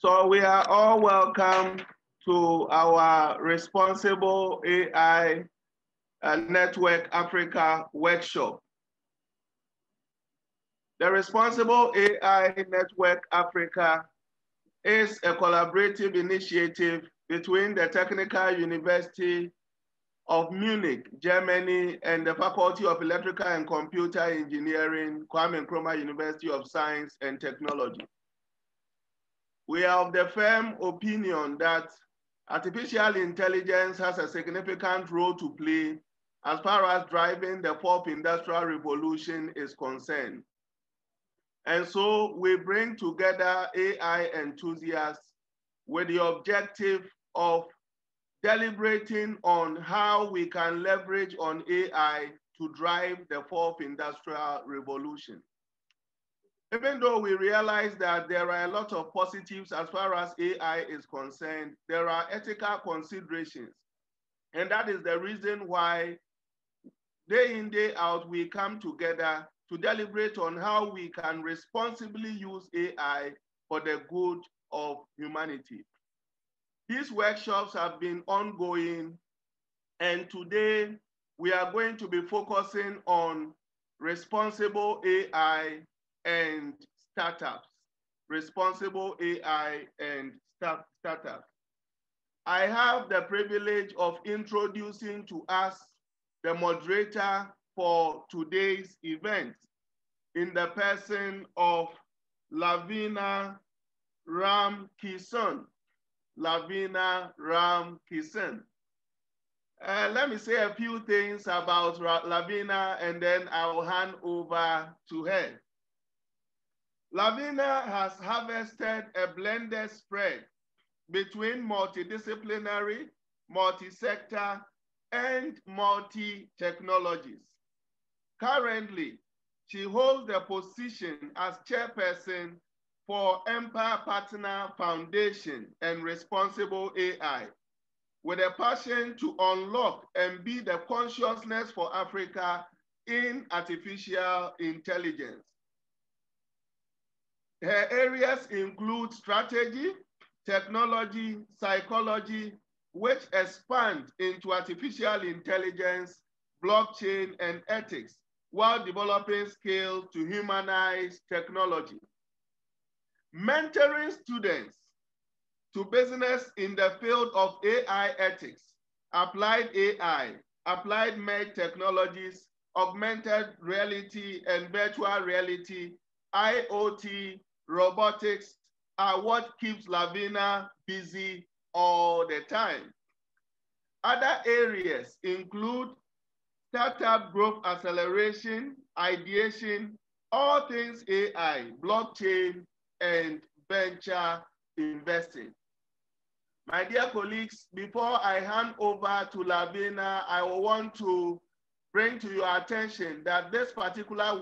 So we are all welcome to our Responsible AI uh, Network Africa workshop. The Responsible AI Network Africa is a collaborative initiative between the Technical University of Munich, Germany, and the Faculty of Electrical and Computer Engineering, Kwame Nkrumah University of Science and Technology. We are of the firm opinion that artificial intelligence has a significant role to play as far as driving the fourth industrial revolution is concerned. And so we bring together AI enthusiasts with the objective of deliberating on how we can leverage on AI to drive the fourth industrial revolution. Even though we realize that there are a lot of positives as far as AI is concerned, there are ethical considerations. And that is the reason why day in, day out, we come together to deliberate on how we can responsibly use AI for the good of humanity. These workshops have been ongoing, and today we are going to be focusing on responsible AI and startups, responsible AI and start, startups. I have the privilege of introducing to us the moderator for today's event in the person of Lavina Ram Kisan. Lavina Ram Kisan. Uh, let me say a few things about Lavina and then I will hand over to her. Lavina has harvested a blended spread between multidisciplinary, multi-sector, and multi-technologies. Currently, she holds the position as chairperson for Empire Partner Foundation and Responsible AI, with a passion to unlock and be the consciousness for Africa in artificial intelligence. Her areas include strategy, technology, psychology, which expand into artificial intelligence, blockchain, and ethics, while developing skills to humanize technology. Mentoring students to business in the field of AI ethics, applied AI, applied med technologies, augmented reality and virtual reality, IoT, robotics are what keeps Lavina busy all the time. Other areas include startup growth acceleration, ideation, all things AI, blockchain, and venture investing. My dear colleagues, before I hand over to Lavina, I want to bring to your attention that this particular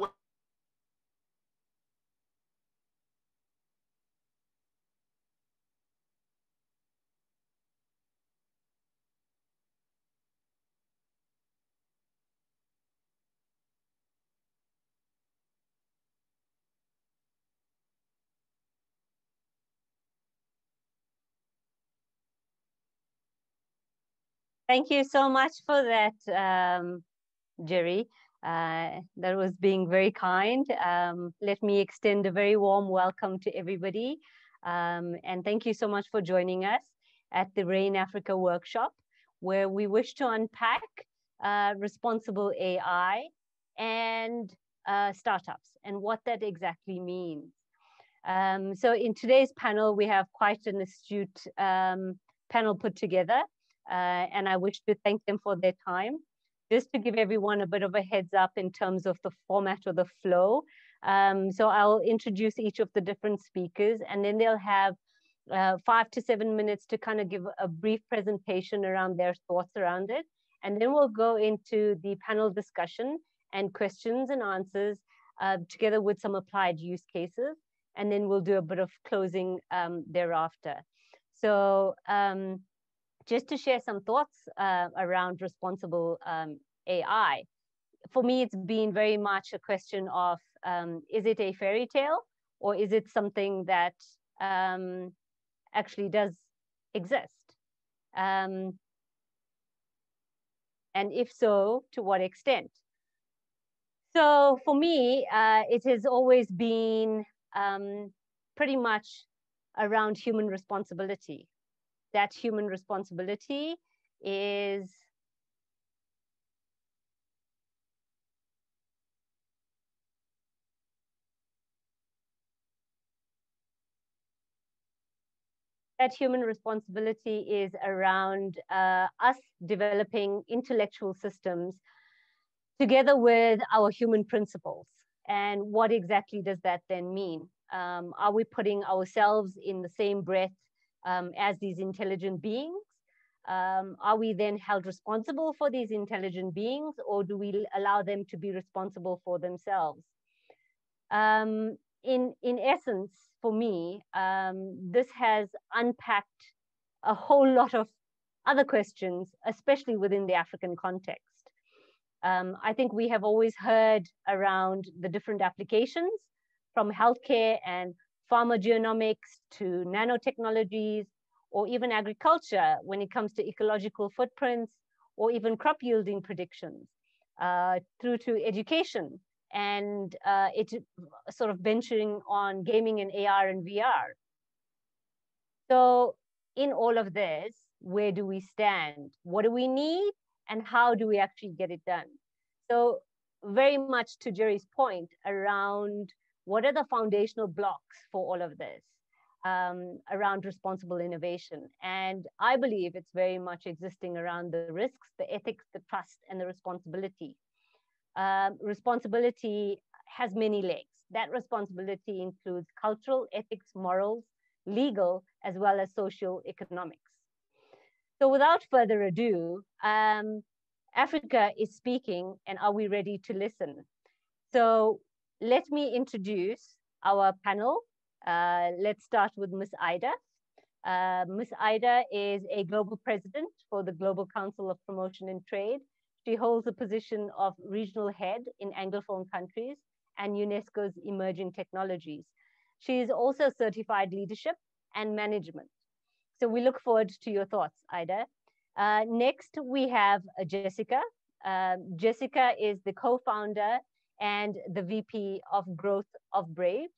Thank you so much for that, um, Jerry. Uh, that was being very kind. Um, let me extend a very warm welcome to everybody. Um, and thank you so much for joining us at the RAIN Africa workshop, where we wish to unpack uh, responsible AI and uh, startups and what that exactly means. Um, so in today's panel, we have quite an astute um, panel put together. Uh, and I wish to thank them for their time. Just to give everyone a bit of a heads up in terms of the format or the flow. Um, so I'll introduce each of the different speakers and then they'll have uh, five to seven minutes to kind of give a brief presentation around their thoughts around it. And then we'll go into the panel discussion and questions and answers uh, together with some applied use cases. And then we'll do a bit of closing um, thereafter. So um, just to share some thoughts uh, around responsible um, AI. For me, it's been very much a question of um, is it a fairy tale or is it something that um, actually does exist? Um, and if so, to what extent? So for me, uh, it has always been um, pretty much around human responsibility. That human responsibility is that human responsibility is around uh, us developing intellectual systems together with our human principles. And what exactly does that then mean? Um, are we putting ourselves in the same breath um, as these intelligent beings? Um, are we then held responsible for these intelligent beings or do we allow them to be responsible for themselves? Um, in, in essence, for me, um, this has unpacked a whole lot of other questions, especially within the African context. Um, I think we have always heard around the different applications from healthcare and pharmacogenomics to nanotechnologies or even agriculture when it comes to ecological footprints or even crop yielding predictions uh, through to education and uh, it sort of venturing on gaming and AR and VR. So in all of this, where do we stand? What do we need? And how do we actually get it done? So very much to Jerry's point around what are the foundational blocks for all of this um, around responsible innovation. And I believe it's very much existing around the risks, the ethics, the trust, and the responsibility um, responsibility has many legs. That responsibility includes cultural, ethics, morals, legal, as well as social economics. So without further ado, um, Africa is speaking and are we ready to listen? So let me introduce our panel. Uh, let's start with Ms. Ida. Uh, Ms. Ida is a global president for the Global Council of Promotion and Trade she holds the position of regional head in Anglophone countries and UNESCO's emerging technologies. She is also certified leadership and management. So we look forward to your thoughts, Ida. Uh, next, we have uh, Jessica. Uh, Jessica is the co-founder and the VP of growth of Brave.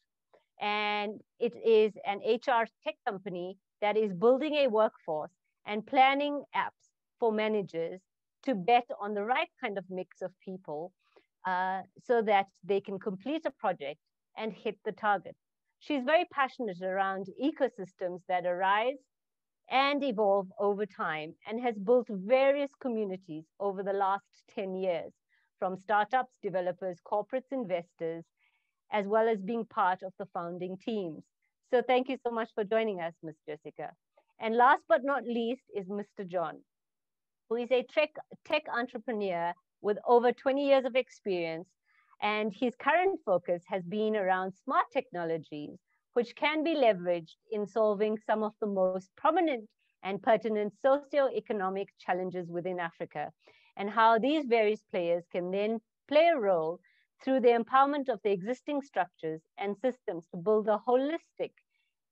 And it is an HR tech company that is building a workforce and planning apps for managers to bet on the right kind of mix of people uh, so that they can complete a project and hit the target. She's very passionate around ecosystems that arise and evolve over time and has built various communities over the last 10 years from startups, developers, corporates, investors, as well as being part of the founding teams. So thank you so much for joining us, Ms. Jessica. And last but not least is Mr. John who is a tech, tech entrepreneur with over 20 years of experience. And his current focus has been around smart technologies, which can be leveraged in solving some of the most prominent and pertinent socio-economic challenges within Africa, and how these various players can then play a role through the empowerment of the existing structures and systems to build a holistic,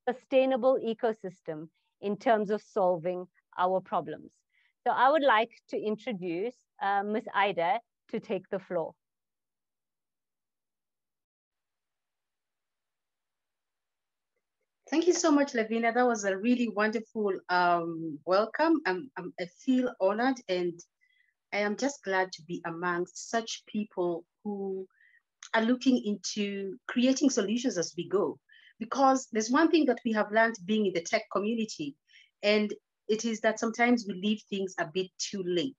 sustainable ecosystem in terms of solving our problems. So I would like to introduce uh, Ms. Ida to take the floor. Thank you so much, Lavina. That was a really wonderful um, welcome. I'm, I'm, I feel honored and I am just glad to be amongst such people who are looking into creating solutions as we go. Because there's one thing that we have learned being in the tech community, and it is that sometimes we leave things a bit too late.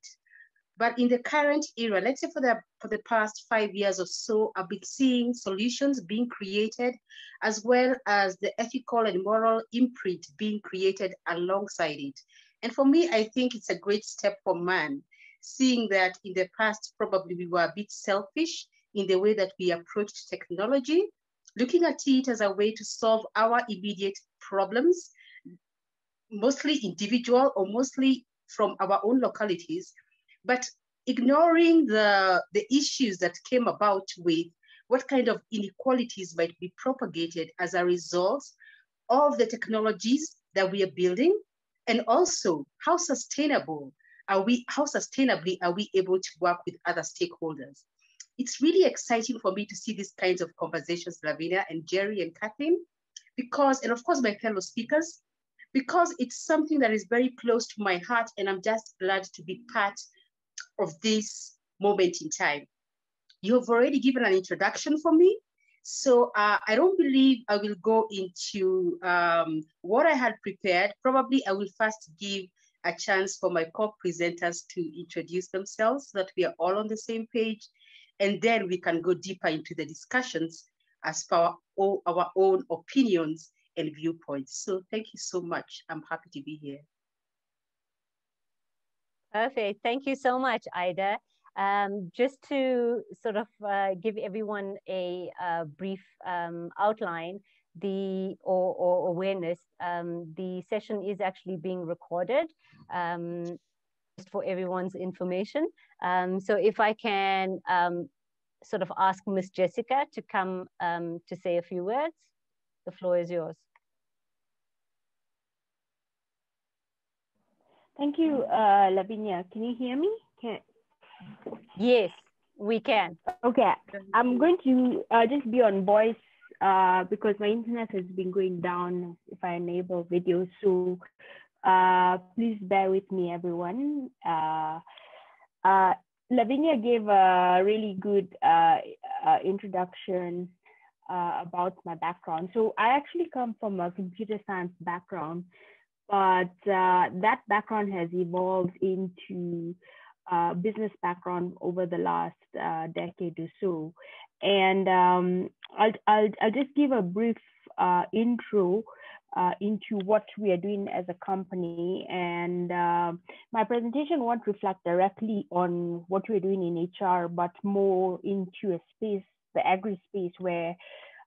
But in the current era, let's say for the for the past five years or so, I've been seeing solutions being created, as well as the ethical and moral imprint being created alongside it. And for me, I think it's a great step for man, seeing that in the past, probably we were a bit selfish in the way that we approached technology, looking at it as a way to solve our immediate problems mostly individual or mostly from our own localities, but ignoring the, the issues that came about with what kind of inequalities might be propagated as a result of the technologies that we are building? And also, how sustainable are we, how sustainably are we able to work with other stakeholders? It's really exciting for me to see these kinds of conversations, Lavinia and Jerry and Kathleen, because, and of course, my fellow speakers, because it's something that is very close to my heart and I'm just glad to be part of this moment in time. You've already given an introduction for me. So uh, I don't believe I will go into um, what I had prepared. Probably I will first give a chance for my co-presenters to introduce themselves so that we are all on the same page. And then we can go deeper into the discussions as per our, our own opinions and viewpoints. So thank you so much. I'm happy to be here. Perfect. Thank you so much, Ida. Um, just to sort of uh, give everyone a, a brief um, outline, the or, or awareness, um, the session is actually being recorded um, just for everyone's information. Um, so if I can um, sort of ask Miss Jessica to come to say a few words, the floor is yours. Thank you, uh, Lavinia. Can you hear me? Can... Yes, we can. Okay, I'm going to uh, just be on voice uh, because my internet has been going down if I enable video. So uh, please bear with me, everyone. Uh, uh, Lavinia gave a really good uh, uh, introduction about my background. So I actually come from a computer science background but uh, that background has evolved into uh, business background over the last uh, decade or so. And um, I'll, I'll, I'll just give a brief uh, intro uh, into what we are doing as a company. And uh, my presentation won't reflect directly on what we're doing in HR, but more into a space, the agri space where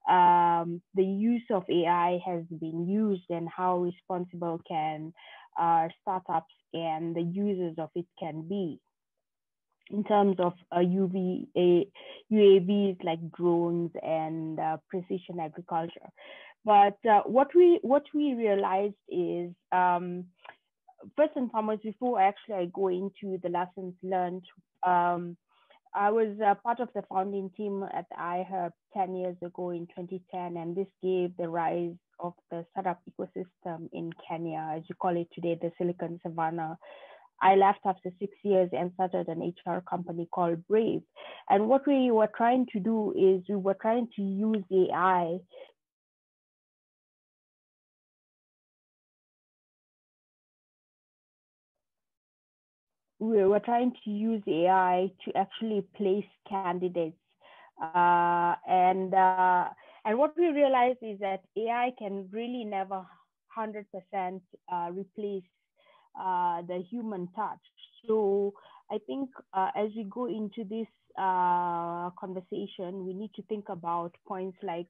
um, the use of AI has been used and how responsible can uh, startups and the users of it can be in terms of uh, UV, a, UAVs like drones and uh, precision agriculture. But uh, what we what we realized is um, first and foremost, before I actually I go into the lessons learned, um, I was part of the founding team at iHub 10 years ago in 2010, and this gave the rise of the startup ecosystem in Kenya, as you call it today, the Silicon Savannah. I left after six years and started an HR company called Brave. And what we were trying to do is we were trying to use AI we were trying to use AI to actually place candidates. Uh, and uh, and what we realized is that AI can really never 100% uh, replace uh, the human touch. So I think uh, as we go into this uh, conversation, we need to think about points like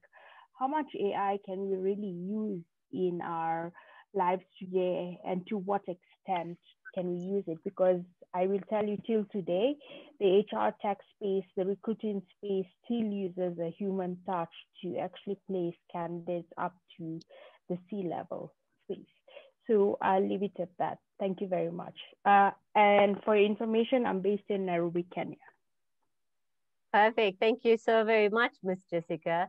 how much AI can we really use in our lives today and to what extent can we use it? Because I will tell you till today, the HR tech space, the recruiting space still uses a human touch to actually place candidates up to the C level space. So I'll leave it at that. Thank you very much. Uh, and for information, I'm based in Nairobi, Kenya. Perfect. Thank you so very much, Ms. Jessica.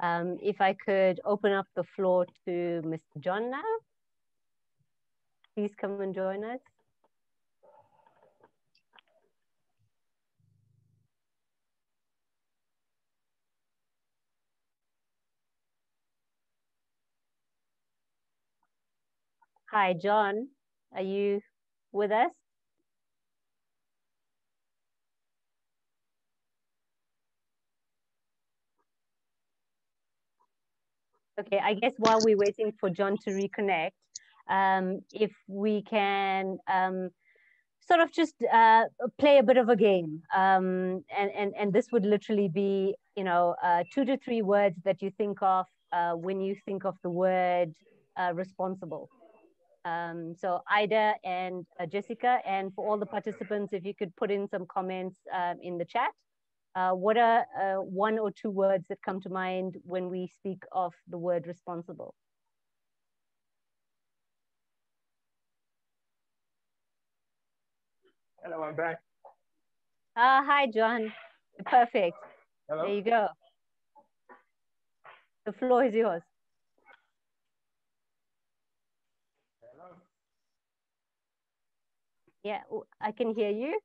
Um, if I could open up the floor to Mr. John now. Please come and join us. Hi, John. Are you with us? Okay, I guess while we're waiting for John to reconnect, um, if we can um, sort of just uh, play a bit of a game. Um, and, and, and this would literally be, you know, uh, two to three words that you think of uh, when you think of the word uh, responsible. Um, so Ida and uh, Jessica, and for all the participants, if you could put in some comments um, in the chat. Uh, what are uh, one or two words that come to mind when we speak of the word responsible? Hello, I'm back. Ah, hi, John. Perfect. Hello. There you go. The floor is yours. Yeah, I can hear you.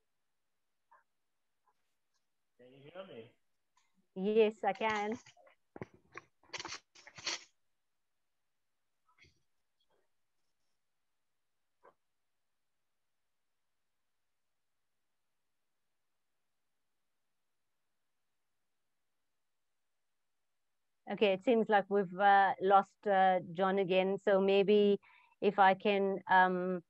Can you hear me? Yes, I can. Okay, it seems like we've uh, lost uh, John again. So maybe if I can um,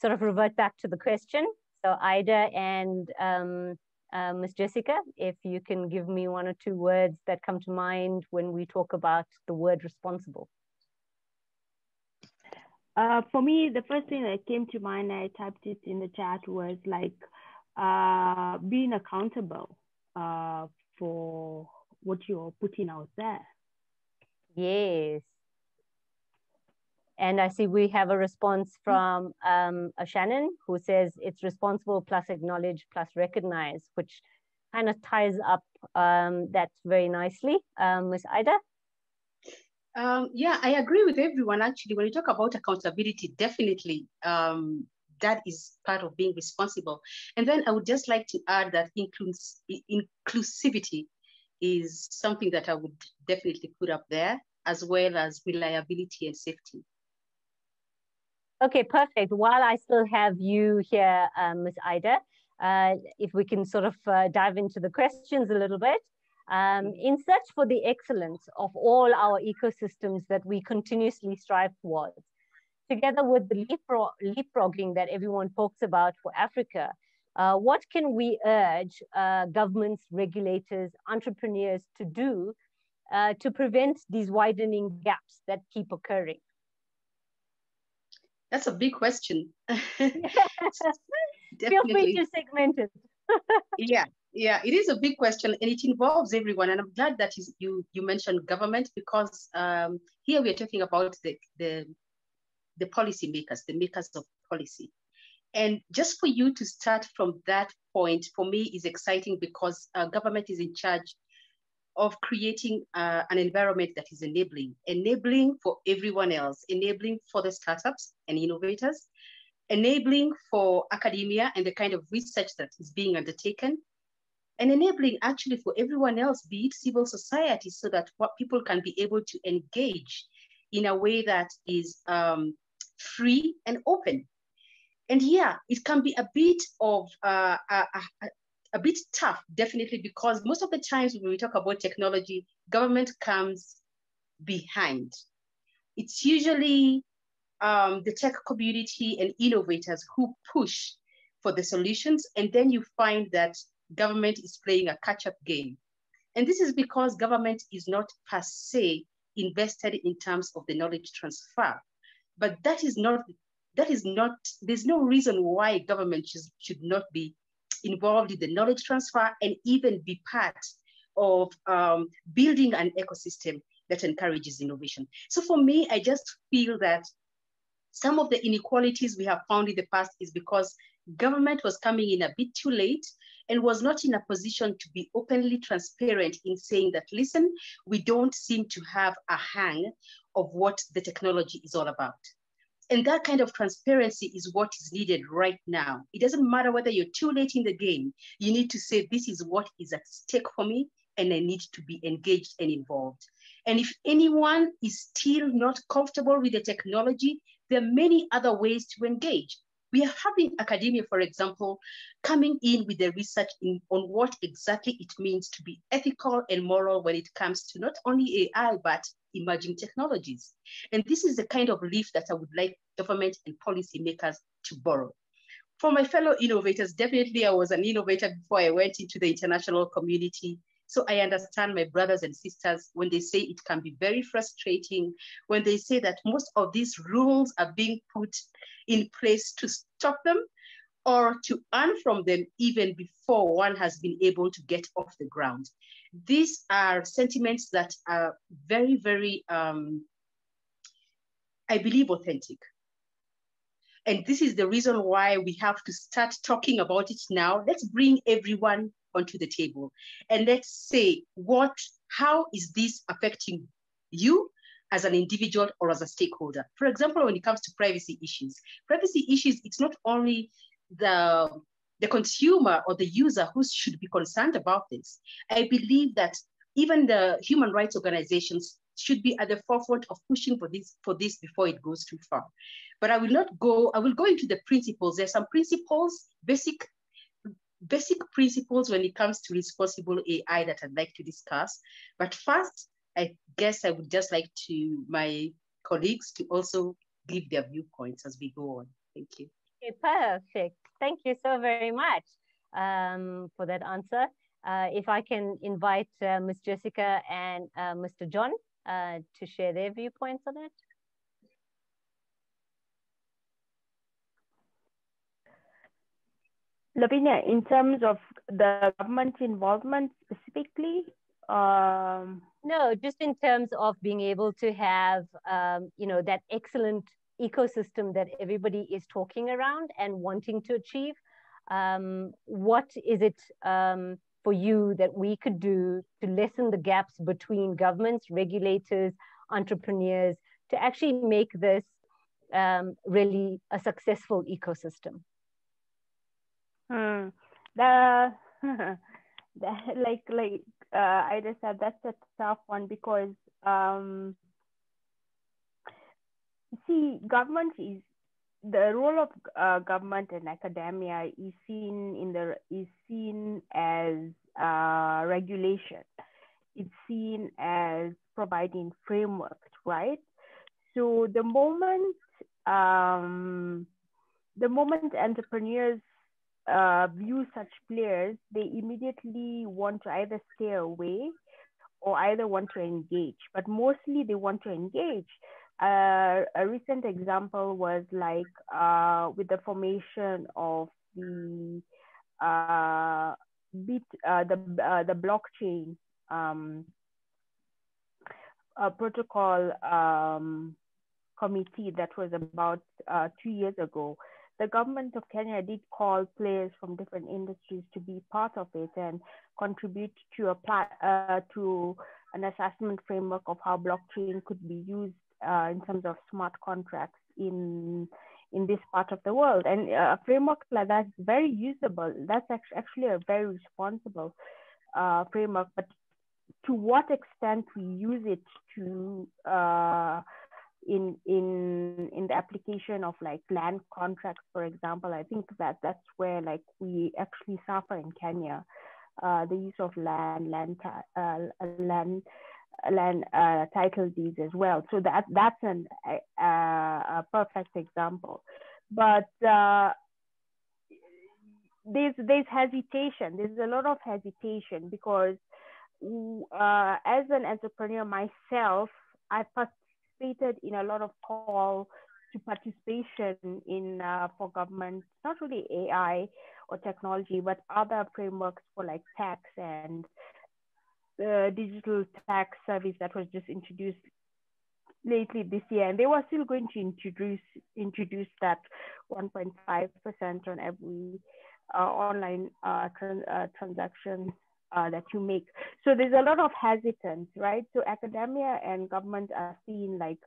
sort of revert back to the question. So Ida and um, uh, Miss Jessica, if you can give me one or two words that come to mind when we talk about the word responsible. Uh, for me, the first thing that came to mind, I typed it in the chat, was like uh, being accountable uh, for what you're putting out there. Yes. And I see we have a response from um, a Shannon who says it's responsible plus acknowledge plus recognize, which kind of ties up um, that very nicely. Um, Ms. Ida? Um, yeah, I agree with everyone. Actually, when you talk about accountability, definitely um, that is part of being responsible. And then I would just like to add that inclus- inclusivity is something that I would definitely put up there, as well as reliability and safety. Okay, perfect. While I still have you here, um, Ms. Ida, uh, if we can sort of uh, dive into the questions a little bit. Um, in search for the excellence of all our ecosystems that we continuously strive towards, together with the leapfrog, leapfrogging that everyone talks about for Africa, uh, what can we urge uh, governments, regulators, entrepreneurs to do uh, to prevent these widening gaps that keep occurring? That's a big question. Feel free to segment it. yeah, yeah, it is a big question and it involves everyone. And I'm glad that you you mentioned government because um, here we are talking about the, the, the policy makers, the makers of policy. And just for you to start from that point, for me, is exciting because uh, government is in charge of creating uh, an environment that is enabling, enabling for everyone else, enabling for the startups and innovators, enabling for academia and the kind of research that is being undertaken, and enabling actually for everyone else, be it civil society, so that what people can be able to engage in a way that is um, free and open. And yeah, it can be a bit of uh, a, a, a bit tough, definitely, because most of the times when we talk about technology, government comes behind. It's usually um, the tech community and innovators who push for the solutions, and then you find that government is playing a catch-up game. And this is because government is not per se invested in terms of the knowledge transfer. But that is not, that is not, there's no reason why government should, should not be involved in the knowledge transfer and even be part of um, building an ecosystem that encourages innovation. So for me, I just feel that some of the inequalities we have found in the past is because government was coming in a bit too late and was not in a position to be openly transparent in saying that, listen, we don't seem to have a hang of what the technology is all about. And that kind of transparency is what is needed right now. It doesn't matter whether you're too late in the game, you need to say, this is what is at stake for me, and I need to be engaged and involved. And if anyone is still not comfortable with the technology, there are many other ways to engage. We are having academia, for example, coming in with the research in, on what exactly it means to be ethical and moral when it comes to not only AI, but emerging technologies. And this is the kind of leaf that I would like government and policymakers to borrow. For my fellow innovators, definitely I was an innovator before I went into the international community. So I understand my brothers and sisters when they say it can be very frustrating, when they say that most of these rules are being put in place to stop them or to earn from them even before one has been able to get off the ground. These are sentiments that are very, very, um, I believe, authentic. and this is the reason why we have to start talking about it now. Let's bring everyone onto the table and let's say what, how is this affecting you as an individual or as a stakeholder? For example, when it comes to privacy issues, privacy issues, it's not only the the consumer or the user who should be concerned about this. I believe that even the human rights organizations should be at the forefront of pushing for this for this before it goes too far. But I will not go, I will go into the principles. There's some principles, basic, basic principles when it comes to responsible AI that I'd like to discuss. But first, I guess I would just like to my colleagues to also give their viewpoints as we go on. Thank you. Okay, perfect. Thank you so very much um, for that answer. Uh, if I can invite uh, Ms. Jessica and uh, Mr. John uh, to share their viewpoints on it. Lavinia, in terms of the government involvement specifically, um... no, just in terms of being able to have, um, you know, that excellent ecosystem that everybody is talking around and wanting to achieve. Um, what is it um, for you that we could do to lessen the gaps between governments, regulators, entrepreneurs to actually make this um, really a successful ecosystem? Hmm. The, like like uh, I just said that's a tough one because um, see government is the role of uh, government and academia is seen in the is seen as uh, regulation. It's seen as providing frameworks, right? So the moment um, the moment entrepreneurs uh, view such players, they immediately want to either stay away or either want to engage, but mostly they want to engage uh, a recent example was like uh, with the formation of the uh, bit uh, the uh, the blockchain um, protocol um, committee that was about uh, two years ago. The government of Kenya did call players from different industries to be part of it and contribute to a to an assessment framework of how blockchain could be used uh, in terms of smart contracts in in this part of the world. And uh, a framework like that is very usable. That's actually a very responsible uh, framework. But to what extent we use it to uh, in in in the application of like land contracts, for example, I think that that's where like we actually suffer in Kenya. Uh, the use of land, land, uh, land land uh, title deeds as well. So that that's an, a, a perfect example. But uh, there's there's hesitation. There's a lot of hesitation because uh, as an entrepreneur myself, I participated in a lot of call to participation in uh, for government, not really AI or technology, but other frameworks for like tax and the digital tax service that was just introduced lately this year, and they were still going to introduce introduce that 1.5% on every uh, online uh, uh, transaction uh, that you make. So there's a lot of hesitance, right? So academia and government are seen like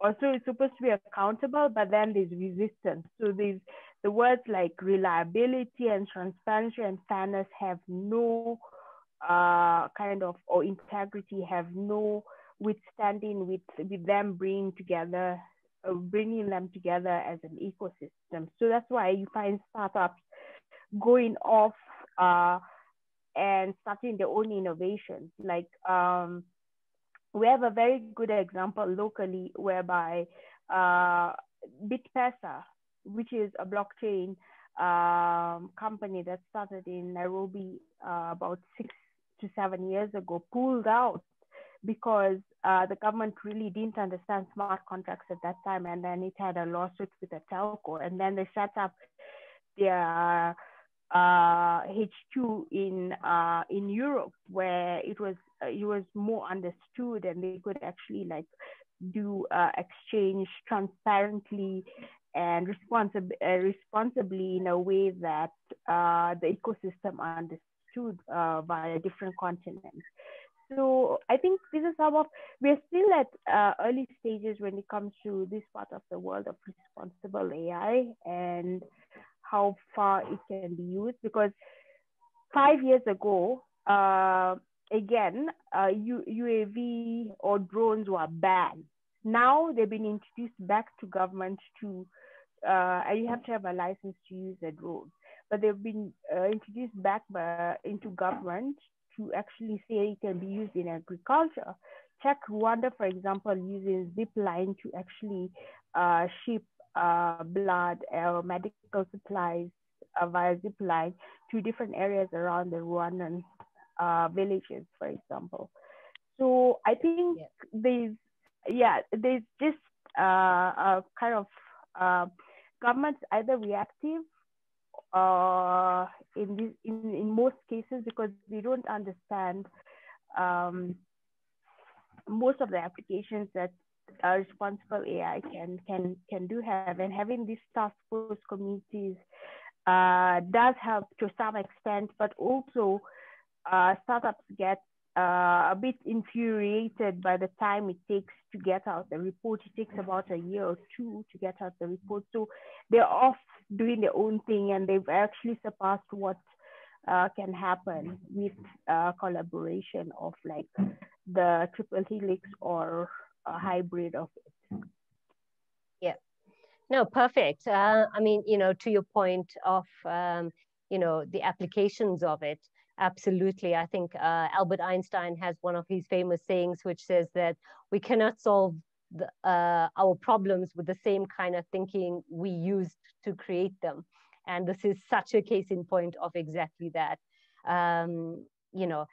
also it's supposed to be accountable, but then there's resistance. So there's the words like reliability and transparency and fairness have no uh, kind of or integrity have no withstanding with with them bringing together uh, bringing them together as an ecosystem so that's why you find startups going off uh, and starting their own innovations like um, we have a very good example locally whereby uh, bitpesa which is a blockchain um, company that started in Nairobi uh, about six to seven years ago pulled out because uh, the government really didn't understand smart contracts at that time. And then it had a lawsuit with a telco. And then they set up their uh, HQ in uh, in Europe, where it was uh, it was more understood, and they could actually like do uh, exchange transparently and responsib- uh, responsibly in a way that the ecosystem understood via different continents. So I think this is some of we're still at uh, early stages when it comes to this part of the world of responsible AI and how far it can be used because five years ago, uh, again, uh, U- UAV or drones were banned. Now they've been introduced back to government to, uh, and you have to have a license to use a drone. But they've been uh, introduced back by, into government to actually say it can be used in agriculture. Check Rwanda, for example, using Zipline to actually uh, ship uh, blood or medical supplies uh, via Zipline to different areas around the Rwandan uh, villages, for example. So I think yeah. there's, yeah, there's just uh, a kind of uh, governments either reactive uh, in, this, in, in most cases because they don't understand um, most of the applications that uh, responsible AI can can can do have, and having these task force communities uh, does help to some extent, but also uh, startups get uh, a bit infuriated by the time it takes to get out the report. It takes about a year or two to get out the report. So they're off doing their own thing and they've actually surpassed what uh, can happen with uh, collaboration of like the triple helix or a hybrid of it. Yeah. No, perfect. Uh, I mean, you know, to your point of, um, you know, the applications of it, absolutely. I think uh, Albert Einstein has one of his famous sayings, which says that we cannot solve the, uh, our problems with the same kind of thinking we used to create them. And this is such a case in point of exactly that. Um, you know,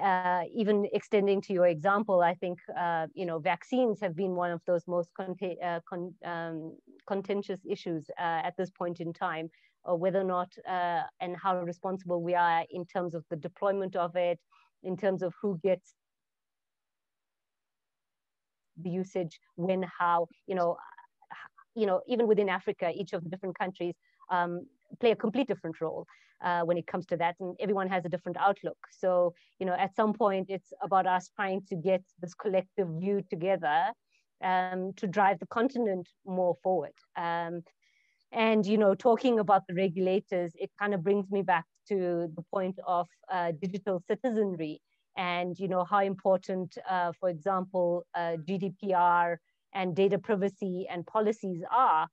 uh, even extending to your example, I think uh, you know vaccines have been one of those most uh, con um, contentious issues uh, at this point in time, or whether or not uh, and how responsible we are in terms of the deployment of it, in terms of who gets the usage, when, how, you know, you know, even within Africa, each of the different countries um, play a complete different role uh, when it comes to that, and everyone has a different outlook. So, you know, at some point, it's about us trying to get this collective view together um, to drive the continent more forward. Um, and you know, talking about the regulators, it kind of brings me back to the point of uh, digital citizenry and you know how important, uh, for example, uh, GDPR and data privacy and policies are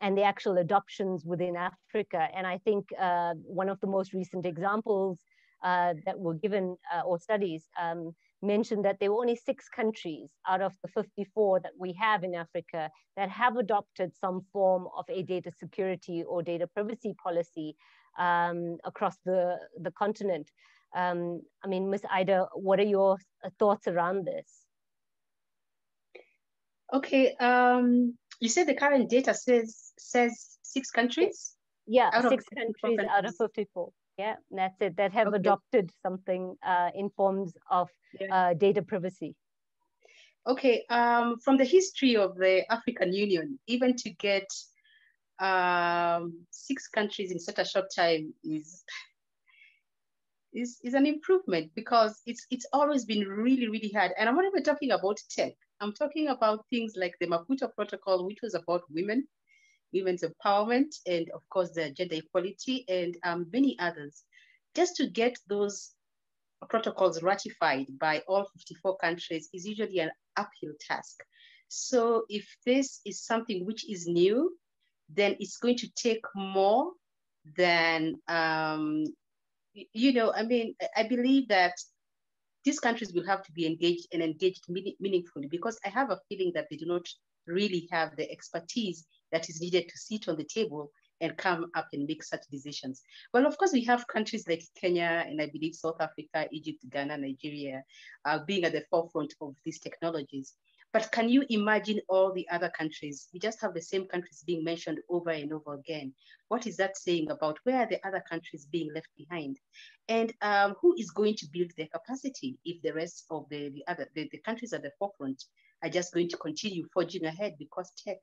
and the actual adoptions within Africa. And I think uh, one of the most recent examples uh, that were given uh, or studies um, mentioned that there were only six countries out of the 54 that we have in Africa that have adopted some form of a data security or data privacy policy um, across the, the continent. Um, I mean, Ms. Ida, what are your thoughts around this? Okay, um, you said the current data says says six countries. Yeah, six countries out of fifty-four. Yeah, that's it. That have okay. adopted something uh, in forms of yeah. uh, data privacy. Okay, um, from the history of the African Union, even to get um, six countries in such a short time is is, is an improvement because it's it's always been really really hard. And I'm not even talking about tech. I'm talking about things like the Maputo Protocol, which was about women, women's empowerment, and of course the gender equality, and um, many others. Just to get those protocols ratified by all 54 countries is usually an uphill task. So if this is something which is new, then it's going to take more than um, you know, I mean, I believe that these countries will have to be engaged and engaged meaningfully because I have a feeling that they do not really have the expertise that is needed to sit on the table and come up and make such decisions. Well, of course, we have countries like Kenya and I believe South Africa, Egypt, Ghana, Nigeria uh, being at the forefront of these technologies. But can you imagine all the other countries? We just have the same countries being mentioned over and over again. What is that saying about where are the other countries being left behind? And um, who is going to build their capacity if the rest of the, the other the, the countries at the forefront are just going to continue forging ahead because tech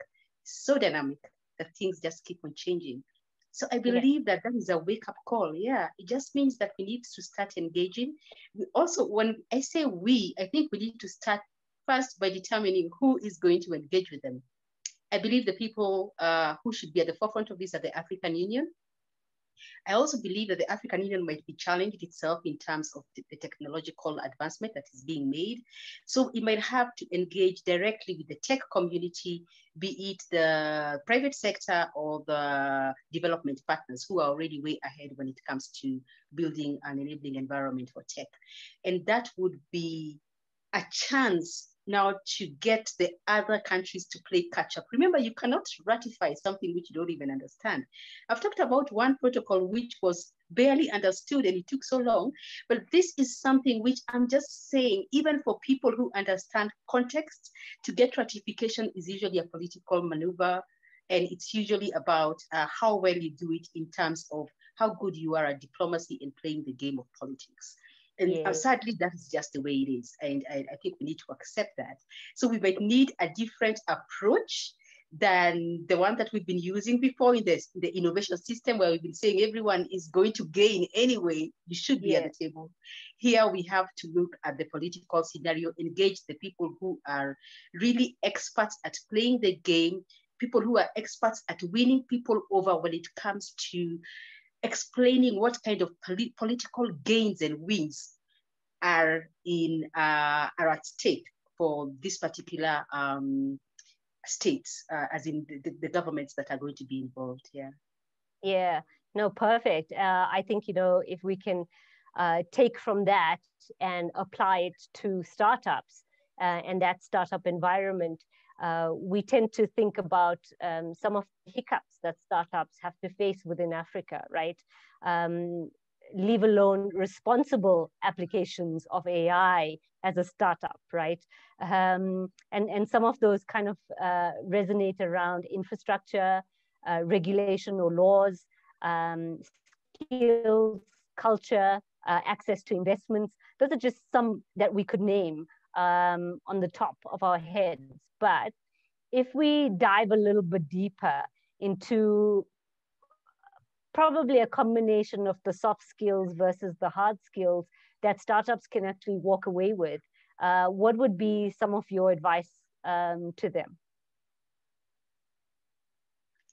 is so dynamic that things just keep on changing. So I believe yeah. that that is a wake up call. Yeah, it just means that we need to start engaging. We also, when I say we, I think we need to start first by determining who is going to engage with them. I believe the people uh, who should be at the forefront of this are the African Union. I also believe that the African Union might be challenged itself in terms of the, the, technological advancement that is being made. So it might have to engage directly with the tech community, be it the private sector or the development partners who are already way ahead when it comes to building an enabling environment for tech. And that would be a chance now to get the other countries to play catch up. Remember, you cannot ratify something which you don't even understand. I've talked about one protocol which was barely understood and it took so long, but this is something which I'm just saying, even for people who understand context, to get ratification is usually a political maneuver. And it's usually about uh, how well you do it in terms of how good you are at diplomacy and playing the game of politics. And uh, yes. sadly, that is just the way it is. And I, I, think we need to accept that. So we might need a different approach than the one that we've been using before in the, the innovation system, where we've been saying everyone is going to gain anyway, you should be yes. at the table. Here we have to look at the political scenario, engage the people who are really experts at playing the game, people who are experts at winning people over when it comes to explaining what kind of polit political gains and wins are in uh, are at stake for this particular um, states, uh, as in the, the, governments that are going to be involved here. Yeah, no, perfect. Uh, I think you know if we can uh, take from that and apply it to startups uh, and that startup environment, uh, we tend to think about um, some of the hiccups that startups have to face within Africa, right? Um, leave alone responsible applications of AI as a startup, right? Um, and, and some of those kind of uh, resonate around infrastructure, uh, regulation or laws, um, skills, culture, uh, access to investments. Those are just some that we could name um, on the top of our heads. But if we dive a little bit deeper into probably a combination of the soft skills versus the hard skills that startups can actually walk away with, uh, what would be some of your advice um, to them?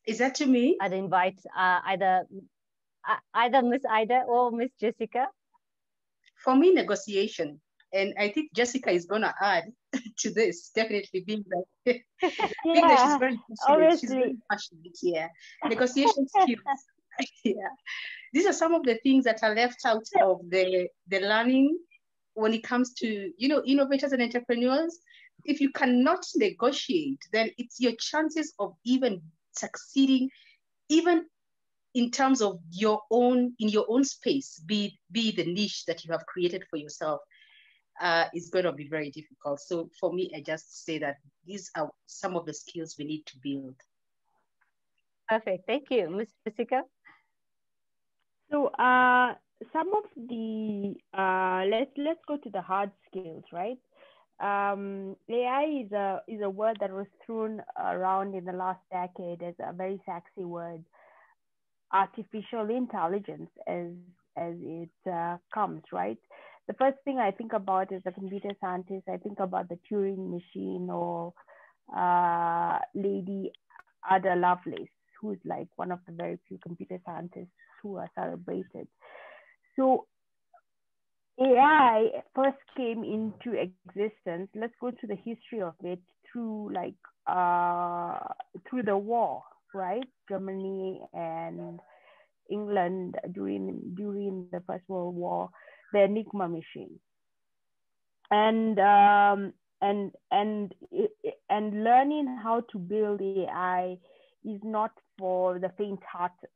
Is that to me? I'd invite uh, either uh, either Miss Ida or Miss Jessica. For me, negotiation and I think Jessica is gonna add to this definitely being that, yeah, being that she's very passionate, she's very passionate. Yeah, negotiation skills. yeah, these are some of the things that are left out of the the learning when it comes to you know innovators and entrepreneurs. If you cannot negotiate, then it's your chances of even succeeding, even in terms of your own in your own space, be be the niche that you have created for yourself uh, is going to be very difficult. So for me, I just say that these are some of the skills we need to build. Perfect. Thank you, Ms. Jessica. So uh, some of the uh, let's let's go to the hard skills, right? Um, AI is a is a word that was thrown around in the last decade as a very sexy word. Artificial intelligence, as as it uh, comes, right? The first thing I think about is a computer scientist. I think about the Turing machine or uh, Lady Ada Lovelace, who's like one of the very few computer scientists who are celebrated. So AI first came into existence. Let's go to the history of it through like uh, through the war, right? Germany and England during during the First World War the Enigma machine. And um, and and and learning how to build AI is not for the faint-hearted.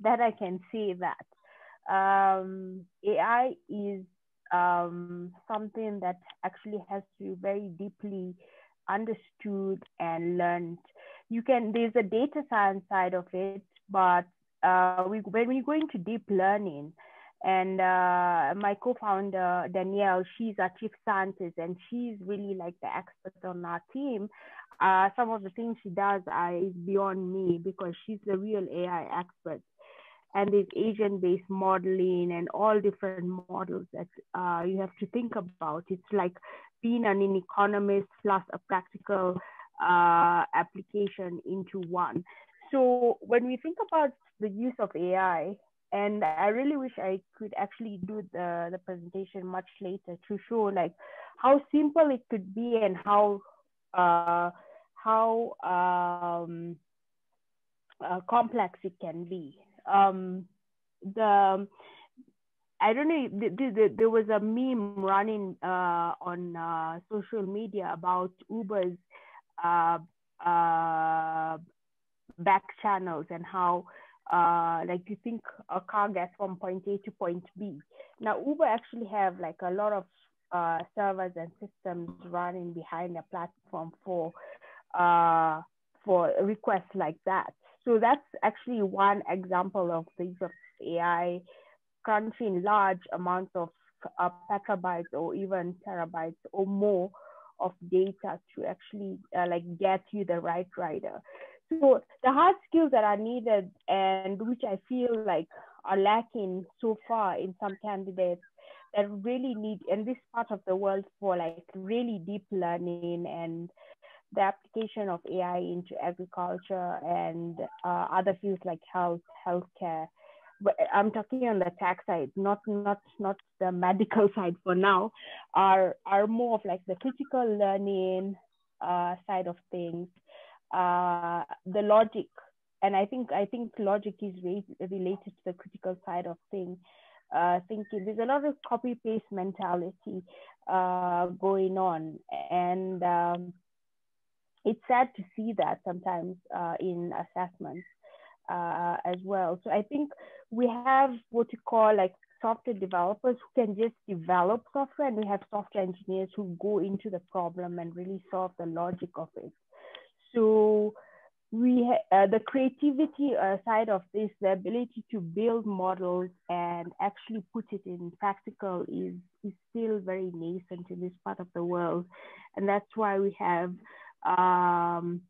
That I can say that um, AI is um, something that actually has to be very deeply understood and learned. You can there's a data science side of it, but uh, we, when we go into deep learning, And uh, my co-founder Danielle, she's our chief scientist, and she's really like the expert on our team. Uh, some of the things she does are, is beyond me because she's the real AI expert. And there's agent-based modeling and all different models that uh, you have to think about. It's like being an economist plus a practical uh, application into one. So when we think about the use of AI, and I really wish I could actually do the, the presentation much later to show like how simple it could be and how uh, how um, uh, complex it can be. Um, the I don't know. The, the, there was a meme running uh, on uh, social media about Uber's uh, uh, back channels and how uh, like you think a car gets from point A to point B. Now Uber actually have like a lot of uh, servers and systems running behind the platform for uh, for requests like that. So that's actually one example of the use of AI crunching large amounts of uh, petabytes or even terabytes or more of data to actually uh, like get you the right rider. So the hard skills that are needed and which I feel like are lacking so far in some candidates that really need in this part of the world for like really deep learning and the application of AI into agriculture and uh, other fields like health, healthcare. But I'm talking on the tech side, not not not the medical side for now. Are are more of like the critical learning uh, side of things, uh, the logic, and I think I think logic is re- related to the critical side of things. Uh, thinking there's a lot of copy paste mentality uh, going on, and um, it's sad to see that sometimes uh, in assessments uh, as well. So I think we have what you call like software developers who can just develop software, and we have software engineers who go into the problem and really solve the logic of it. So we uh, the creativity uh, side of this, the ability to build models and actually put it in practical is is still very nascent in this part of the world, and that's why we have um,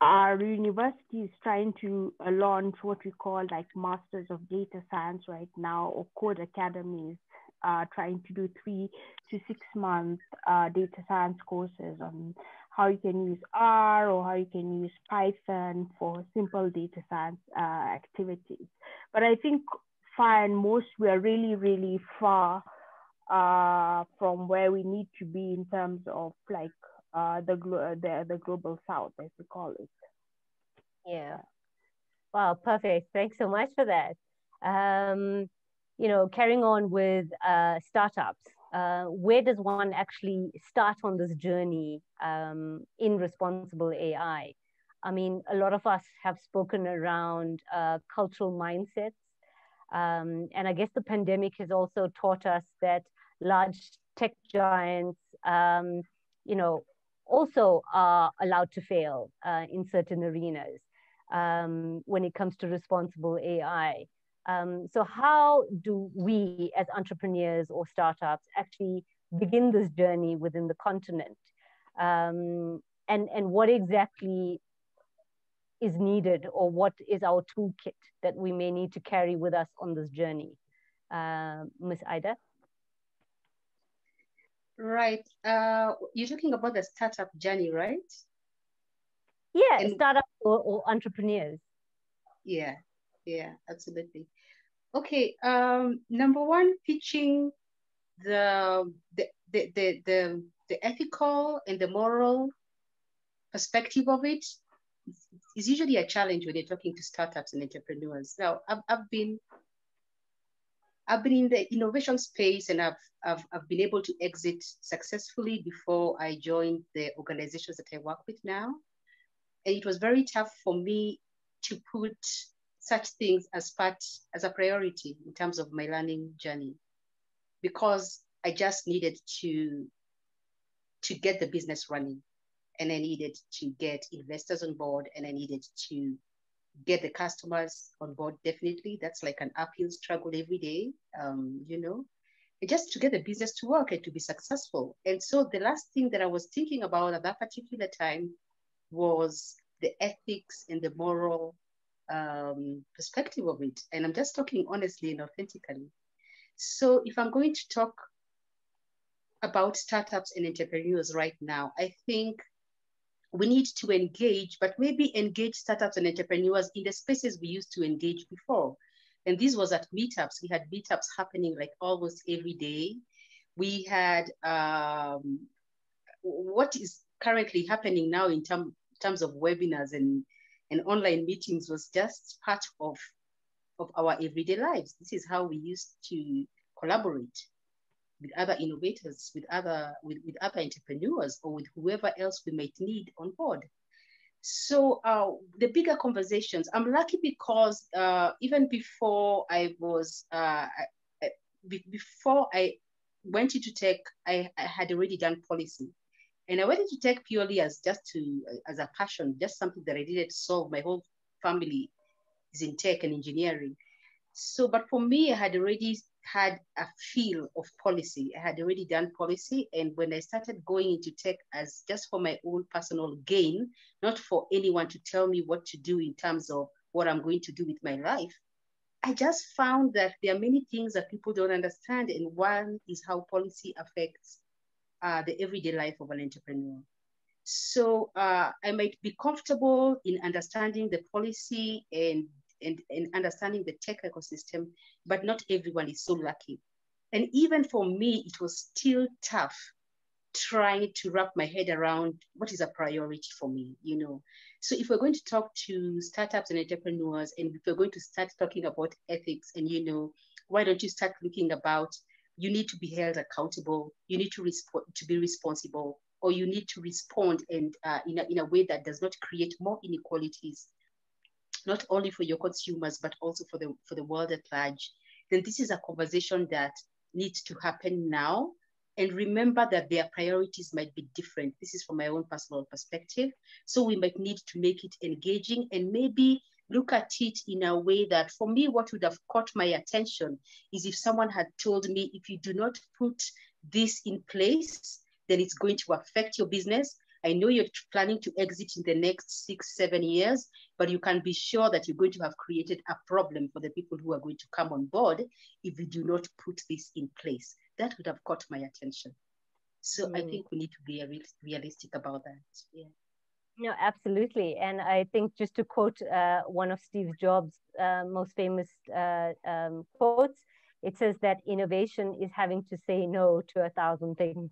our university is trying to uh, launch what we call like masters of data science right now or code academies uh, trying to do three to six month uh, data science courses on how you can use R or how you can use Python for simple data science uh, activities. But I think far and most we are really, really far uh, from where we need to be in terms of like uh, the, glo- the the global south, as we call it. Yeah. Wow, perfect. Thanks so much for that. Um, you know, carrying on with uh, startups, uh, where does one actually start on this journey um, in responsible AI? I mean, a lot of us have spoken around uh, cultural mindsets. Um, and I guess the pandemic has also taught us that large tech giants, um, you know, also are allowed to fail uh, in certain arenas um, when it comes to responsible AI. Um, so, how do we as entrepreneurs or startups actually begin this journey within the continent? Um, and, and what exactly is needed, or what is our toolkit that we may need to carry with us on this journey? Uh, Ms. Ida? Right. Uh, you're talking about the startup journey, right? Yeah, and, startup or, or entrepreneurs. Yeah, yeah, absolutely. Okay. Um, number one, teaching the the the the the, the ethical and the moral perspective of it is usually a challenge when you're talking to startups and entrepreneurs. Now, I've, I've been I've been in the innovation space and I've, I've, I've been able to exit successfully before I joined the organizations that I work with now. And it was very tough for me to put such things as part, as a priority in terms of my learning journey, because I just needed to, to get the business running and I needed to get investors on board and I needed to get the customers on board. Definitely, that's like an uphill struggle every day. Um, you know, just to get the business to work and to be successful. And so the last thing that I was thinking about at that particular time was the ethics and the moral um, perspective of it. And I'm just talking honestly and authentically. So if I'm going to talk about startups and entrepreneurs right now, I think we need to engage, but maybe engage startups and entrepreneurs in the spaces we used to engage before. And this was at meetups. We had meetups happening like almost every day. We had um, what is currently happening now in term, terms of webinars and, and online meetings was just part of, of our everyday lives. This is how we used to collaborate with other innovators, with other, with, with other entrepreneurs, or with whoever else we might need on board. So uh, the bigger conversations, I'm lucky because uh, even before I was, uh, I, before I went into tech, I, I, had already done policy. And I wanted to take purely as just to, as a passion, just something that I to solve. My whole family is in tech and engineering. So, but for me, I had already had a feel of policy. I had already done policy. And when I started going into tech as just for my own personal gain, not for anyone to tell me what to do in terms of what I'm going to do with my life, I just found that there are many things that people don't understand. And one is how policy affects uh, the everyday life of an entrepreneur. So uh, I might be comfortable in understanding the policy and and, and understanding the tech ecosystem, but not everyone is so lucky. And even for me, it was still tough trying to wrap my head around what is a priority for me, you know. So if we're going to talk to startups and entrepreneurs, and if we're going to start talking about ethics, and you know, why don't you start looking about you need to be held accountable, you need to respond to be responsible, or you need to respond and uh, in, a, in a way that does not create more inequalities not only for your consumers, but also for the, for the world at large, then this is a conversation that needs to happen now. And remember that their priorities might be different. This is from my own personal perspective. So we might need to make it engaging and maybe look at it in a way that for me, what would have caught my attention is if someone had told me, if you do not put this in place, then it's going to affect your business I know you're planning to exit in the next six, seven years, but you can be sure that you're going to have created a problem for the people who are going to come on board if you do not put this in place. That would have caught my attention. So mm. I think we need to be realistic about that. Yeah. No, absolutely. And I think just to quote uh, one of Steve Jobs' uh, most famous uh, um, quotes, it says that innovation is having to say no to a thousand things.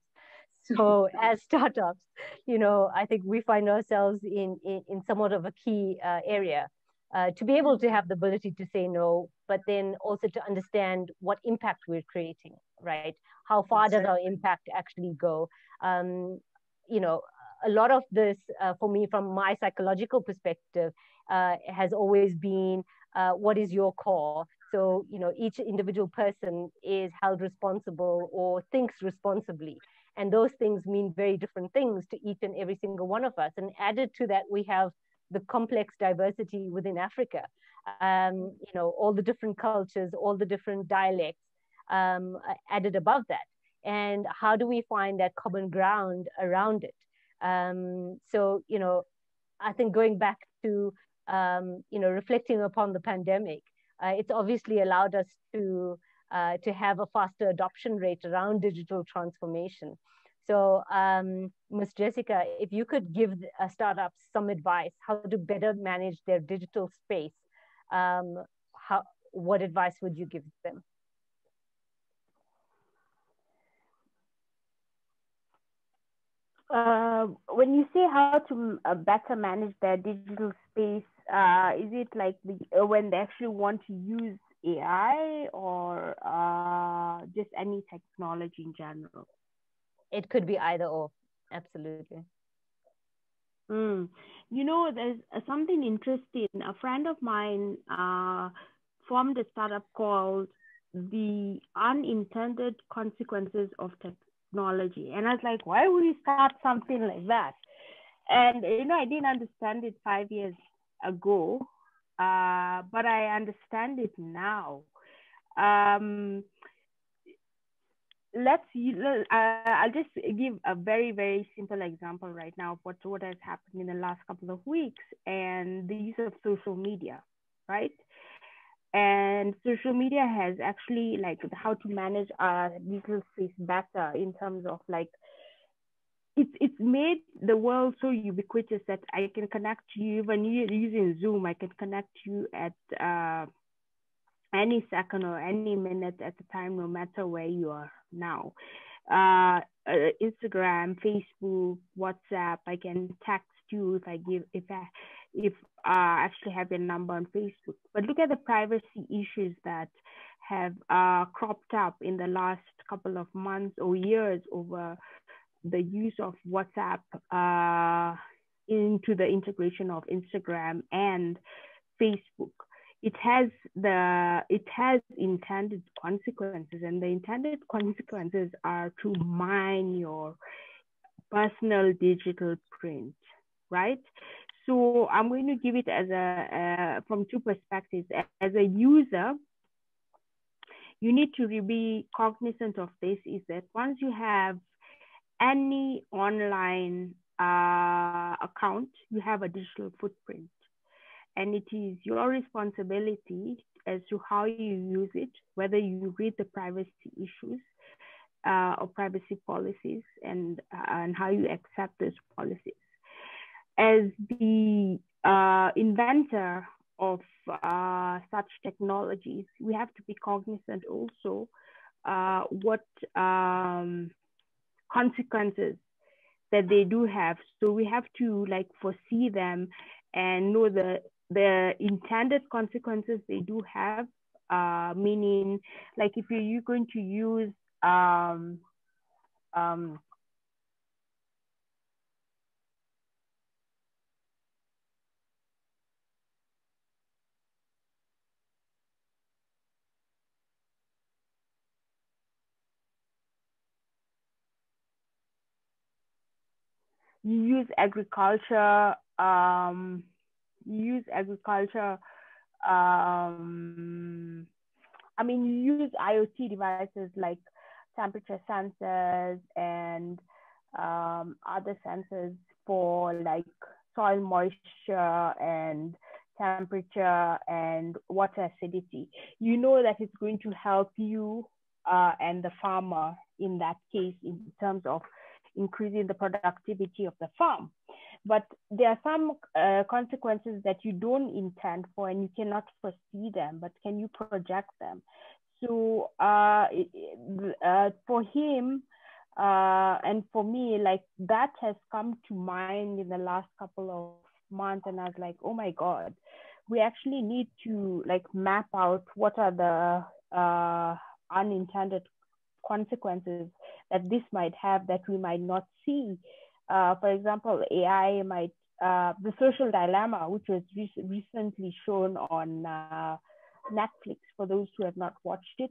So as startups, you know, I think we find ourselves in, in, in somewhat of a key uh, area uh, to be able to have the ability to say no, but then also to understand what impact we're creating, right? How far does our impact actually go? Um, you know, a lot of this uh, for me from my psychological perspective uh, has always been uh, what is your core so you know each individual person is held responsible or thinks responsibly and those things mean very different things to each and every single one of us. And added to that, we have the complex diversity within Africa. Um, you know, all the different cultures, all the different dialects um, added above that. And how do we find that common ground around it? Um, so, you know, I think going back to, um, you know, reflecting upon the pandemic, uh, it's obviously allowed us to uh, to have a faster adoption rate around digital transformation. So, um, Ms. Jessica, if you could give uh, startups some advice how to better manage their digital space, um, how, what advice would you give them? Uh, when you say how to uh, better manage their digital space, uh, is it like the, uh, when they actually want to use AI or uh, just any technology in general? It could be either or, absolutely. Mm. You know, there's uh, something interesting. A friend of mine uh, formed a startup called The Unintended Consequences of Technology. And I was like, why would you start something like that? And, you know, I didn't understand it five years ago uh, but I understand it now. Um, let's uh, I'll just give a very very simple example right now of what what has happened in the last couple of weeks and the use of social media, right? And social media has actually like how to manage our digital space better in terms of like it's it's made the world so ubiquitous that I can connect you when you're using Zoom. I can connect you at uh, any second or any minute at the time, no matter where you are now. Uh, uh, Instagram, Facebook, WhatsApp. I can text you if I give if I if uh, actually have your number on Facebook. But look at the privacy issues that have uh, cropped up in the last couple of months or years over the use of WhatsApp uh, into the integration of Instagram and Facebook. It has the it has intended consequences, and the intended consequences are to mine your personal digital print, right? So I'm going to give it as a uh, from two perspectives. As a user, you need to be cognizant of this: is that once you have any online uh, account, you have a digital footprint. And it is your responsibility as to how you use it, whether you read the privacy issues uh, or privacy policies and, uh, and how you accept those policies. As the uh, inventor of uh, such technologies, we have to be cognizant also uh, what um, consequences that they do have. So we have to like foresee them and know the the intended consequences they do have. Uh, meaning, like if you're, you're going to use um, um, you use agriculture, um, you use agriculture, um, I mean, you use IoT devices like temperature sensors and um, other sensors for like soil moisture and temperature and water acidity. You know that it's going to help you uh, and the farmer in that case in terms of increasing the productivity of the farm. But there are some uh, consequences that you don't intend for and you cannot foresee them, but can you project them? So uh, uh, for him, uh, and for me, like that has come to mind in the last couple of months, and I was like, oh my god, we actually need to like map out what are the uh, unintended consequences that this might have that we might not see. Uh, for example, AI might, uh, the social dilemma, which was re recently shown on uh, Netflix, for those who have not watched it,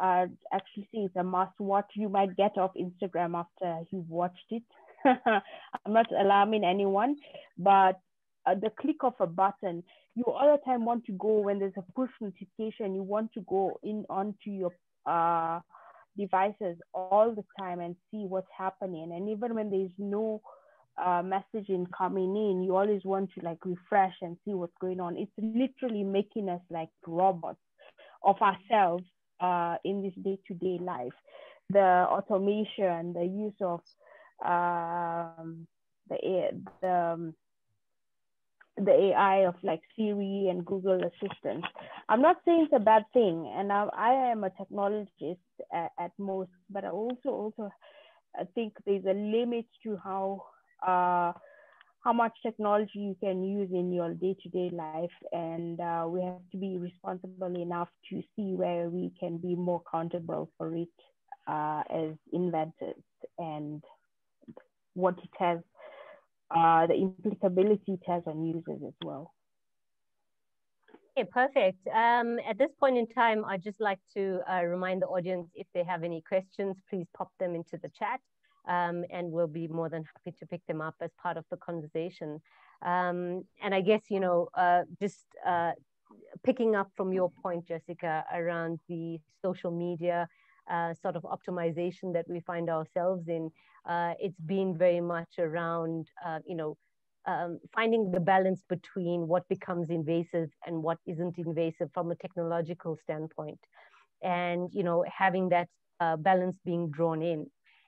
uh, actually it's a must watch. You might get off Instagram after you've watched it. I'm not alarming anyone, but uh, the click of a button, you all the time want to go when there's a push notification, you want to go in onto your uh, devices all the time and see what's happening. And even when there's no uh, messaging coming in, you always want to like refresh and see what's going on. It's literally making us like robots of ourselves uh, in this day-to-day life. The automation, the use of um, the the um, the AI of like Siri and Google Assistant. I'm not saying it's a bad thing, and I, I am a technologist at, at, most, but I also also I think there's a limit to how uh, how much technology you can use in your day-to-day life, and uh, we have to be responsible enough to see where we can be more accountable for it uh, as inventors and what it has uh, the implicability it has on users as well. Okay, perfect. Um, at this point in time, I'd just like to uh, remind the audience if they have any questions, please pop them into the chat. um, and we'll be more than happy to pick them up as part of the conversation. Um, and I guess, you know, uh, just uh, picking up from your point, Jessica, around the social media uh, sort of optimization that we find ourselves in, uh, it's been very much around, uh, you know, um, finding the balance between what becomes invasive and what isn't invasive from a technological standpoint. And you know having that uh, balance being drawn in.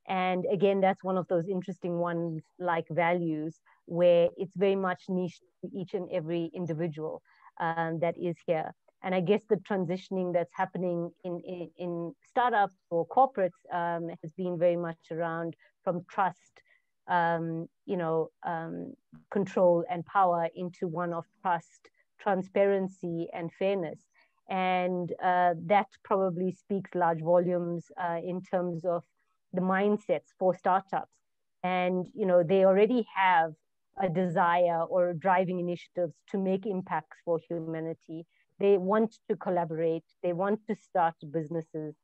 And again that's one of those interesting ones like values where it's very much niche to each and every individual um, that is here and i guess the transitioning that's happening in in, in startups or corporates um, has been very much around from trust um, you know um, control and power into one of trust transparency and fairness. And uh, that probably speaks large volumes uh, in terms of the mindsets for startups. And you know they already have a desire or driving initiatives to make impacts for humanity they want to collaborate they want to start businesses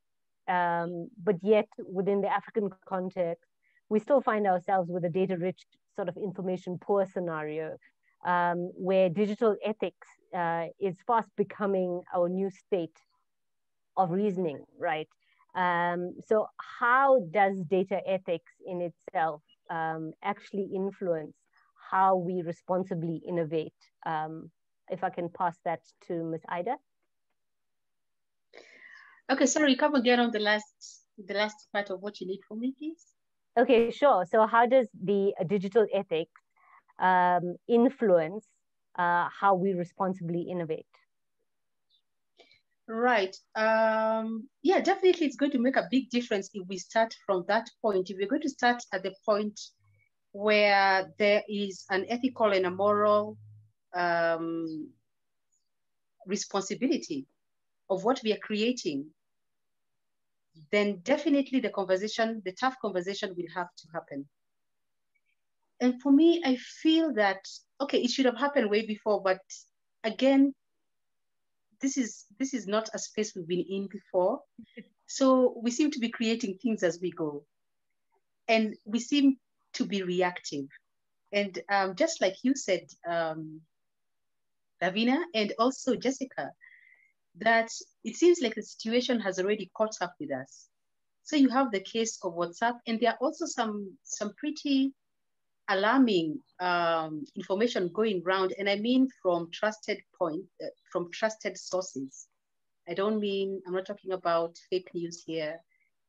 um, but yet within the african context we still find ourselves with a data rich sort of information poor scenario um, where digital ethics uh, is fast becoming our new state of reasoning, right? Um, so, how does data ethics in itself um, actually influence how we responsibly innovate? Um, if I can pass that to Ms. Ida. Okay, sorry, come again on the last the last part of what you need from me, please. Okay, sure. So, how does the digital ethics um, influence uh, how we responsibly innovate? Right. Um, yeah, definitely it's going to make a big difference if we start from that point. If we're going to start at the point where there is an ethical and a moral um, responsibility of what we are creating, then definitely the conversation, the tough conversation will have to happen. And for me, I feel that, okay, it should have happened way before, but again, this is this is not a space we've been in before. so we seem to be creating things as we go. And we seem to be reactive. And um, just like you said, um, Lavina, and also Jessica, that it seems like the situation has already caught up with us. So you have the case of WhatsApp, and there are also some some pretty alarming um, information going around, and I mean from trusted point, uh, from trusted sources. I don't mean, I'm not talking about fake news here.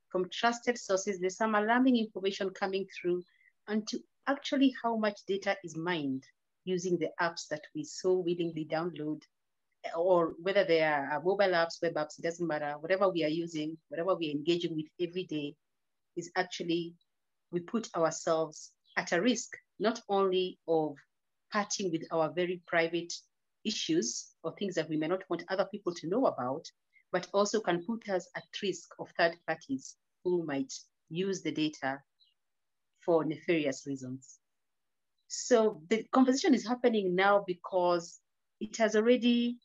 From trusted sources, there's some alarming information coming through and to actually how much data is mined using the apps that we so willingly download or whether they are uh, mobile apps, web apps, it doesn't matter. Whatever we are using, whatever we're engaging with every day is actually, we put ourselves at a risk, not only of parting with our very private issues or things that we may not want other people to know about, but also can put us at risk of third parties who might use the data for nefarious reasons. So the conversation is happening now because it has already,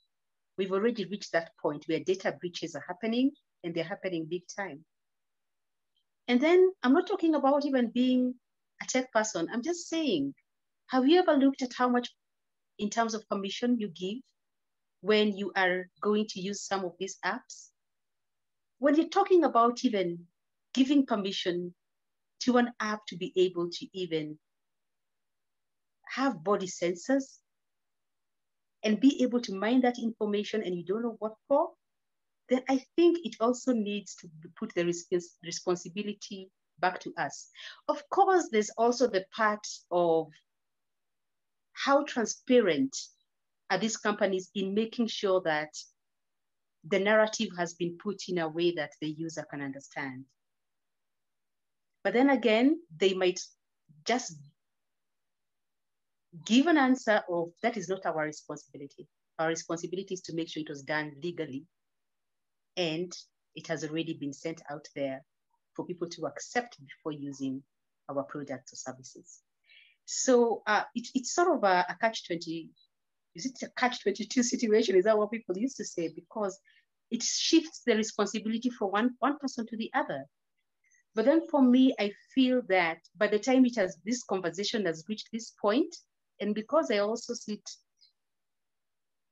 we've already reached that point where data breaches are happening and they're happening big time. And then I'm not talking about even being a tech person. I'm just saying, have you ever looked at how much in terms of permission you give when you are going to use some of these apps? When you're talking about even giving permission to an app to be able to even have body sensors and be able to mine that information and you don't know what for, then I think it also needs to put the responsibility back to us. Of course, there's also the part of how transparent are these companies in making sure that the narrative has been put in a way that the user can understand. But then again, they might just give an answer of that is not our responsibility. Our responsibility is to make sure it was done legally and it has already been sent out there for people to accept before using our products or services. So uh, it, it's sort of a, a catch 20, is it a catch 22 situation? Is that what people used to say? Because it shifts the responsibility from one, one person to the other. But then for me, I feel that by the time it has this conversation has reached this point, and because I also sit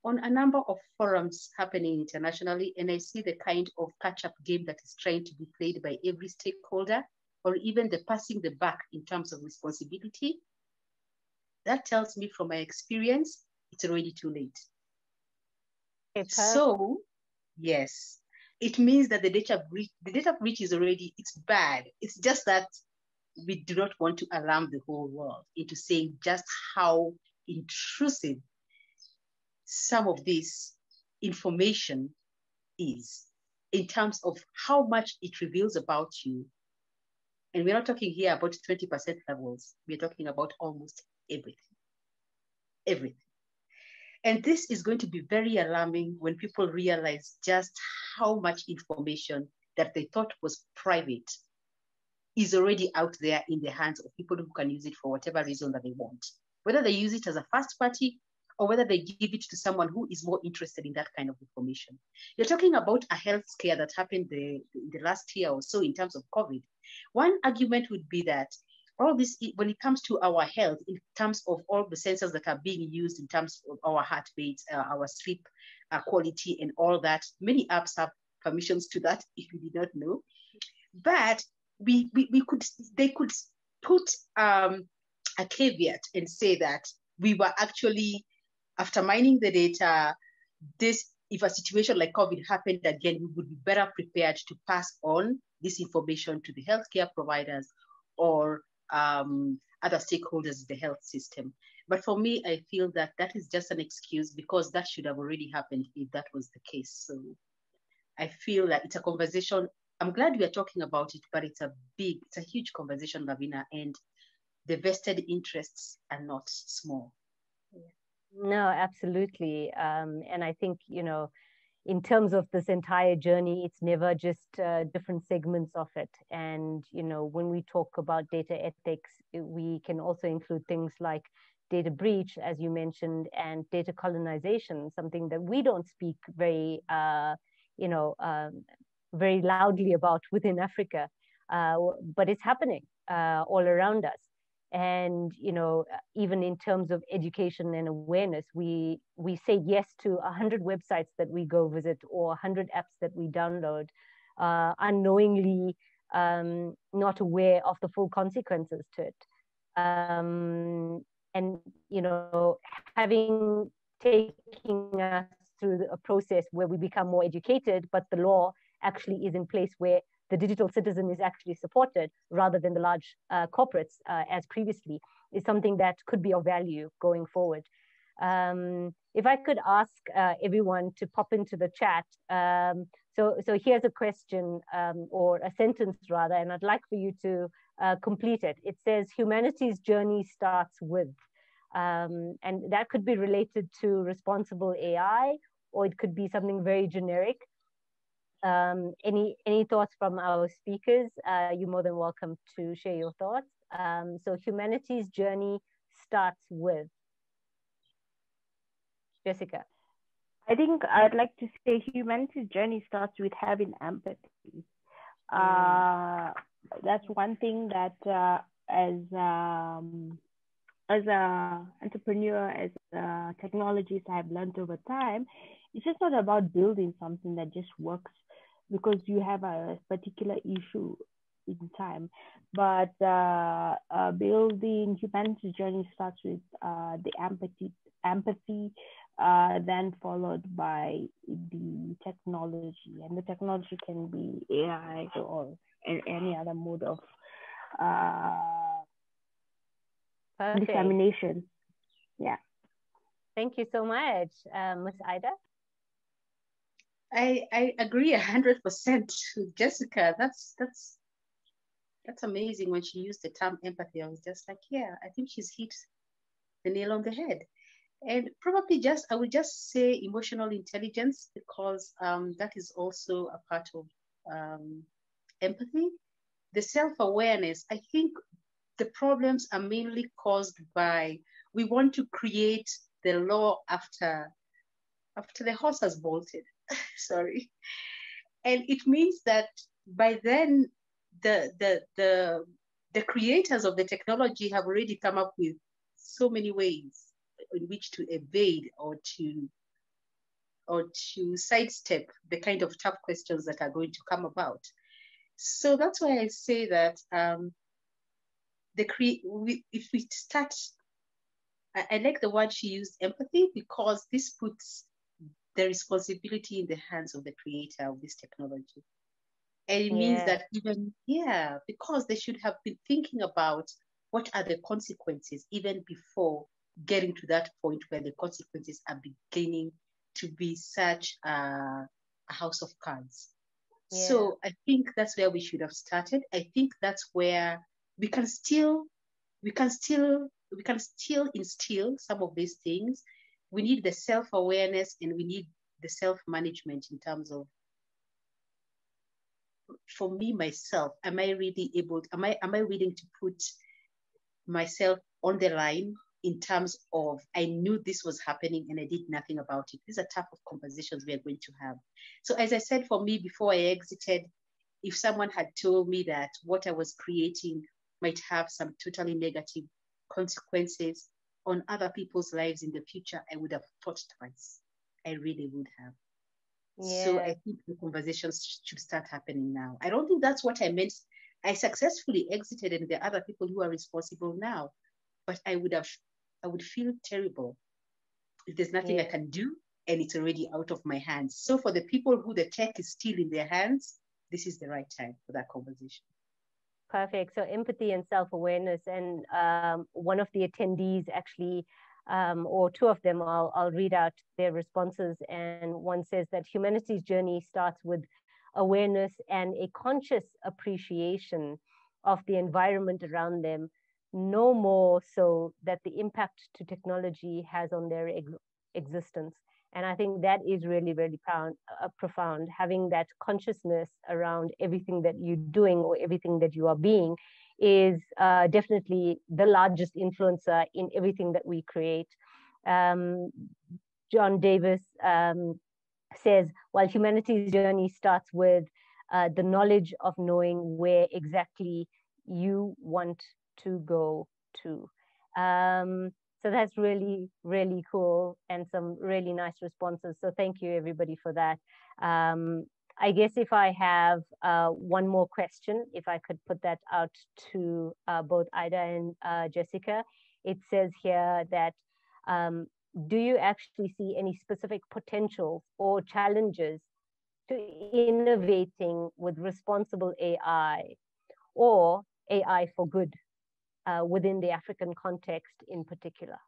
on a number of forums happening internationally, and I see the kind of catch-up game that is trying to be played by every stakeholder, or even the passing the back in terms of responsibility, that tells me from my experience, it's already too late. So, yes, it means that the data breach, the data breach is already, it's bad. It's just that we do not want to alarm the whole world into saying just how intrusive some of this information is in terms of how much it reveals about you. And we're not talking here about 20% levels. We're talking about almost everything. Everything. And this is going to be very alarming when people realize just how much information that they thought was private is already out there in the hands of people who can use it for whatever reason that they want. Whether they use it as a first party or whether they give it to someone who is more interested in that kind of information. You're talking about a health scare that happened the, the last year or so in terms of COVID. One argument would be that all this, when it comes to our health, in terms of all the sensors that are being used in terms of our heart rates, uh, our sleep uh, quality, and all that, many apps have permissions to that, if you did not know. But we, we, we could, they could put um, a caveat and say that we were actually, after mining the data, this if a situation like COVID happened again, we would be better prepared to pass on this information to the healthcare providers or um, other stakeholders in the health system. But for me, I feel that that is just an excuse because that should have already happened if that was the case. So I feel that it's a conversation. I'm glad we are talking about it, but it's a big, it's a huge conversation, Lavina, and the vested interests are not small. No, absolutely. Um, and I think, you know, in terms of this entire journey, it's never just uh, different segments of it. And, you know, when we talk about data ethics, we can also include things like data breach, as you mentioned, and data colonization, something that we don't speak very, uh, you know, um, very loudly about within Africa. Uh, but it's happening uh, all around us and you know even in terms of education and awareness we we say yes to 100 websites that we go visit or 100 apps that we download uh, unknowingly um, not aware of the full consequences to it um, and you know having taking us through a process where we become more educated but the law actually is in place where the digital citizen is actually supported rather than the large uh, corporates uh, as previously is something that could be of value going forward. Um, if I could ask uh, everyone to pop into the chat. Um, so, so here's a question um, or a sentence rather, and I'd like for you to uh, complete it. It says, humanity's journey starts with, um, and that could be related to responsible AI, or it could be something very generic. Um, any any thoughts from our speakers? Uh, you're more than welcome to share your thoughts. Um, so humanity's journey starts with Jessica. I think I'd like to say humanity's journey starts with having empathy. Mm. Uh, that's one thing that uh, as um, as a entrepreneur, as a technologist, I've learned over time. It's just not about building something that just works because you have a particular issue in time. But uh, uh, building humanity journey starts with uh, the empathy, empathy, uh, then followed by the technology, and the technology can be AI or any other mode of uh, dissemination. Yeah. Thank you so much, uh, Ms. Ida. I, I agree a hundred percent with Jessica. That's that's that's amazing when she used the term empathy. I was just like, yeah, I think she's hit the nail on the head. And probably just I would just say emotional intelligence because um, that is also a part of um, empathy. The self-awareness, I think the problems are mainly caused by we want to create the law after after the horse has bolted. Sorry. And it means that by then, the, the, the, the creators of the technology have already come up with so many ways in which to evade or to or to sidestep the kind of tough questions that are going to come about. So that's why I say that um, the cre- we, if we start, I, I like the word she used, empathy, because this puts the responsibility in the hands of the creator of this technology. And it means that even, yeah, because they should have been thinking about what are the consequences even before getting to that point where the consequences are beginning to be such a, a house of cards. So I think that's where we should have started. I think that's where we can still, we can still, we can still instill some of these things. We need the self-awareness and we need the self-management in terms of for me myself am i really able am i am i willing to put myself on the line in terms of i knew this was happening and i did nothing about it. These are type of conversations we are going to have. So as i said for me before i exited if someone had told me that what i was creating might have some totally negative consequences on other people's lives in the future i would have thought twice i really would have so I think the conversations should start happening now. I don't think that's what I meant. I successfully exited, and there are other people who are responsible now. But I would have, I would feel terrible if there's nothing I can do and it's already out of my hands. So for the people who the tech is still in their hands, this is the right time for that conversation. Perfect. So empathy and self-awareness, and um, one of the attendees actually, um, or two of them, I'll I'll read out their responses. And one says that humanity's journey starts with awareness and a conscious appreciation of the environment around them, no more so that the impact to technology has on their ex- existence. And I think that is really, really profound, uh, profound, having that consciousness around everything that you're doing or everything that you are being is uh, definitely the largest influencer in everything that we create. Um, John Davis um, says, while humanity's journey starts with uh, the knowledge of knowing where exactly you want to go to. Um, so that's really, really cool and some really nice responses. So thank you everybody for that. Um, I guess if I have uh, one more question, if I could put that out to uh, both Ida and uh, Jessica, it says here that um, do you actually see any specific potentials or challenges to innovating with responsible AI or AI for good uh, within the African context in particular?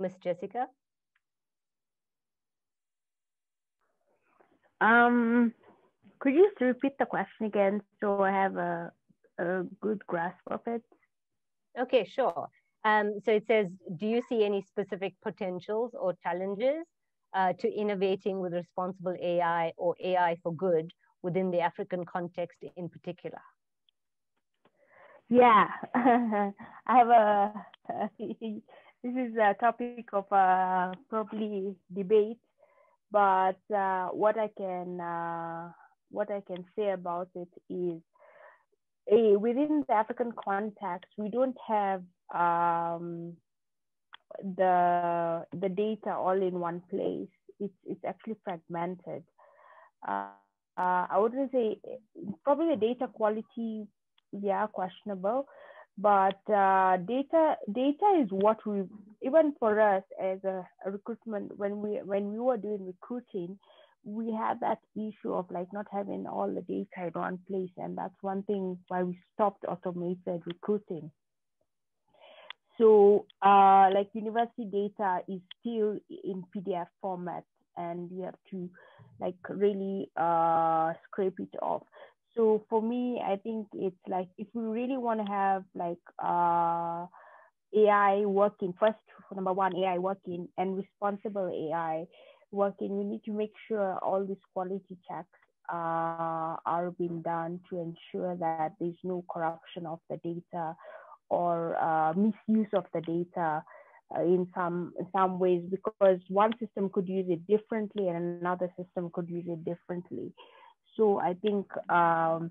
Miss Jessica? Um, could you just repeat the question again so I have a, a good grasp of it? Okay, sure. Um, so it says, do you see any specific potentials or challenges uh, to innovating with responsible AI or AI for good within the African context in particular? Yeah, I have a. this is a topic of uh, probably debate, but uh, what I can uh, what I can say about it is, a, within the African context, we don't have um, the the data all in one place. It's it's actually fragmented. Uh, uh, I wouldn't say probably the data quality yeah questionable. But uh, data data is what we even for us as a, a, recruitment when we when we were doing recruiting we had that issue of like not having all the data in one place. And that's one thing why we stopped automated recruiting. So uh, like university data is still in pdf format and you have to like really uh, scrape it off so for me i think it's like if we really want to have like uh ai working first number one ai working and responsible ai working we need to make sure all these quality checks uh, are being done to ensure that there's no corruption of the data or uh, misuse of the data uh, in some in some ways because one system could use it differently and another system could use it differently So I think um,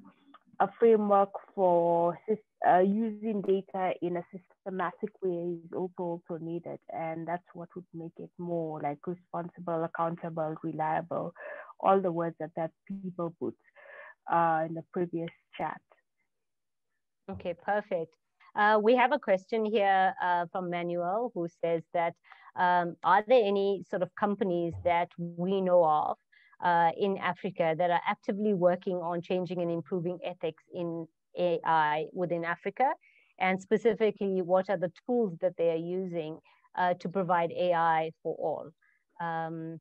a framework for uh, using data in a systematic way is also also needed, and that's what would make it more like responsible, accountable, reliable, all the words that that people put uh, in the previous chat. Okay, perfect. Uh, we have a question here uh, from Manuel who says that um, are there any sort of companies that we know of uh, in Africa that are actively working on changing and improving ethics in AI within Africa? And specifically, what are the tools that they are using uh, to provide AI for all? Um,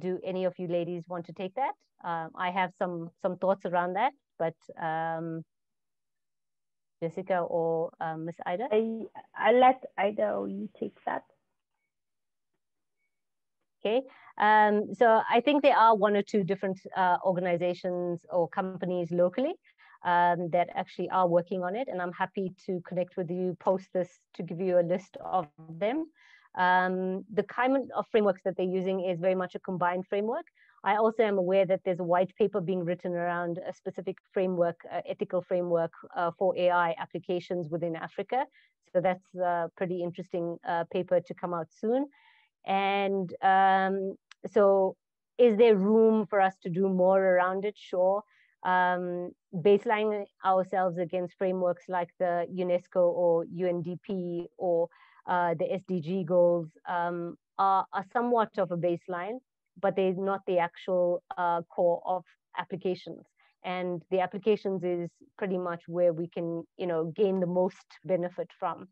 do any of you ladies want to take that? Um, I have some some thoughts around that, but um, Jessica or um, Miss Ida? I I let Ida or you take that. Okay, um, so I think there are one or two different uh, organizations or companies locally um, that actually are working on it, and I'm happy to connect with you post this to give you a list of them. Um, the kind of frameworks that they're using is very much a combined framework. I also am aware that there's a white paper being written around a specific framework, uh, ethical framework uh, for AI applications within Africa. So that's a pretty interesting uh, paper to come out soon. And um, so is there room for us to do more around it? Sure. Um, baseline ourselves against frameworks like the UNESCO or UNDP or uh, the SDG goals um, are, are, somewhat of a baseline, but they're not the actual uh, core of applications. And the applications is pretty much where we can, you know, gain the most benefit from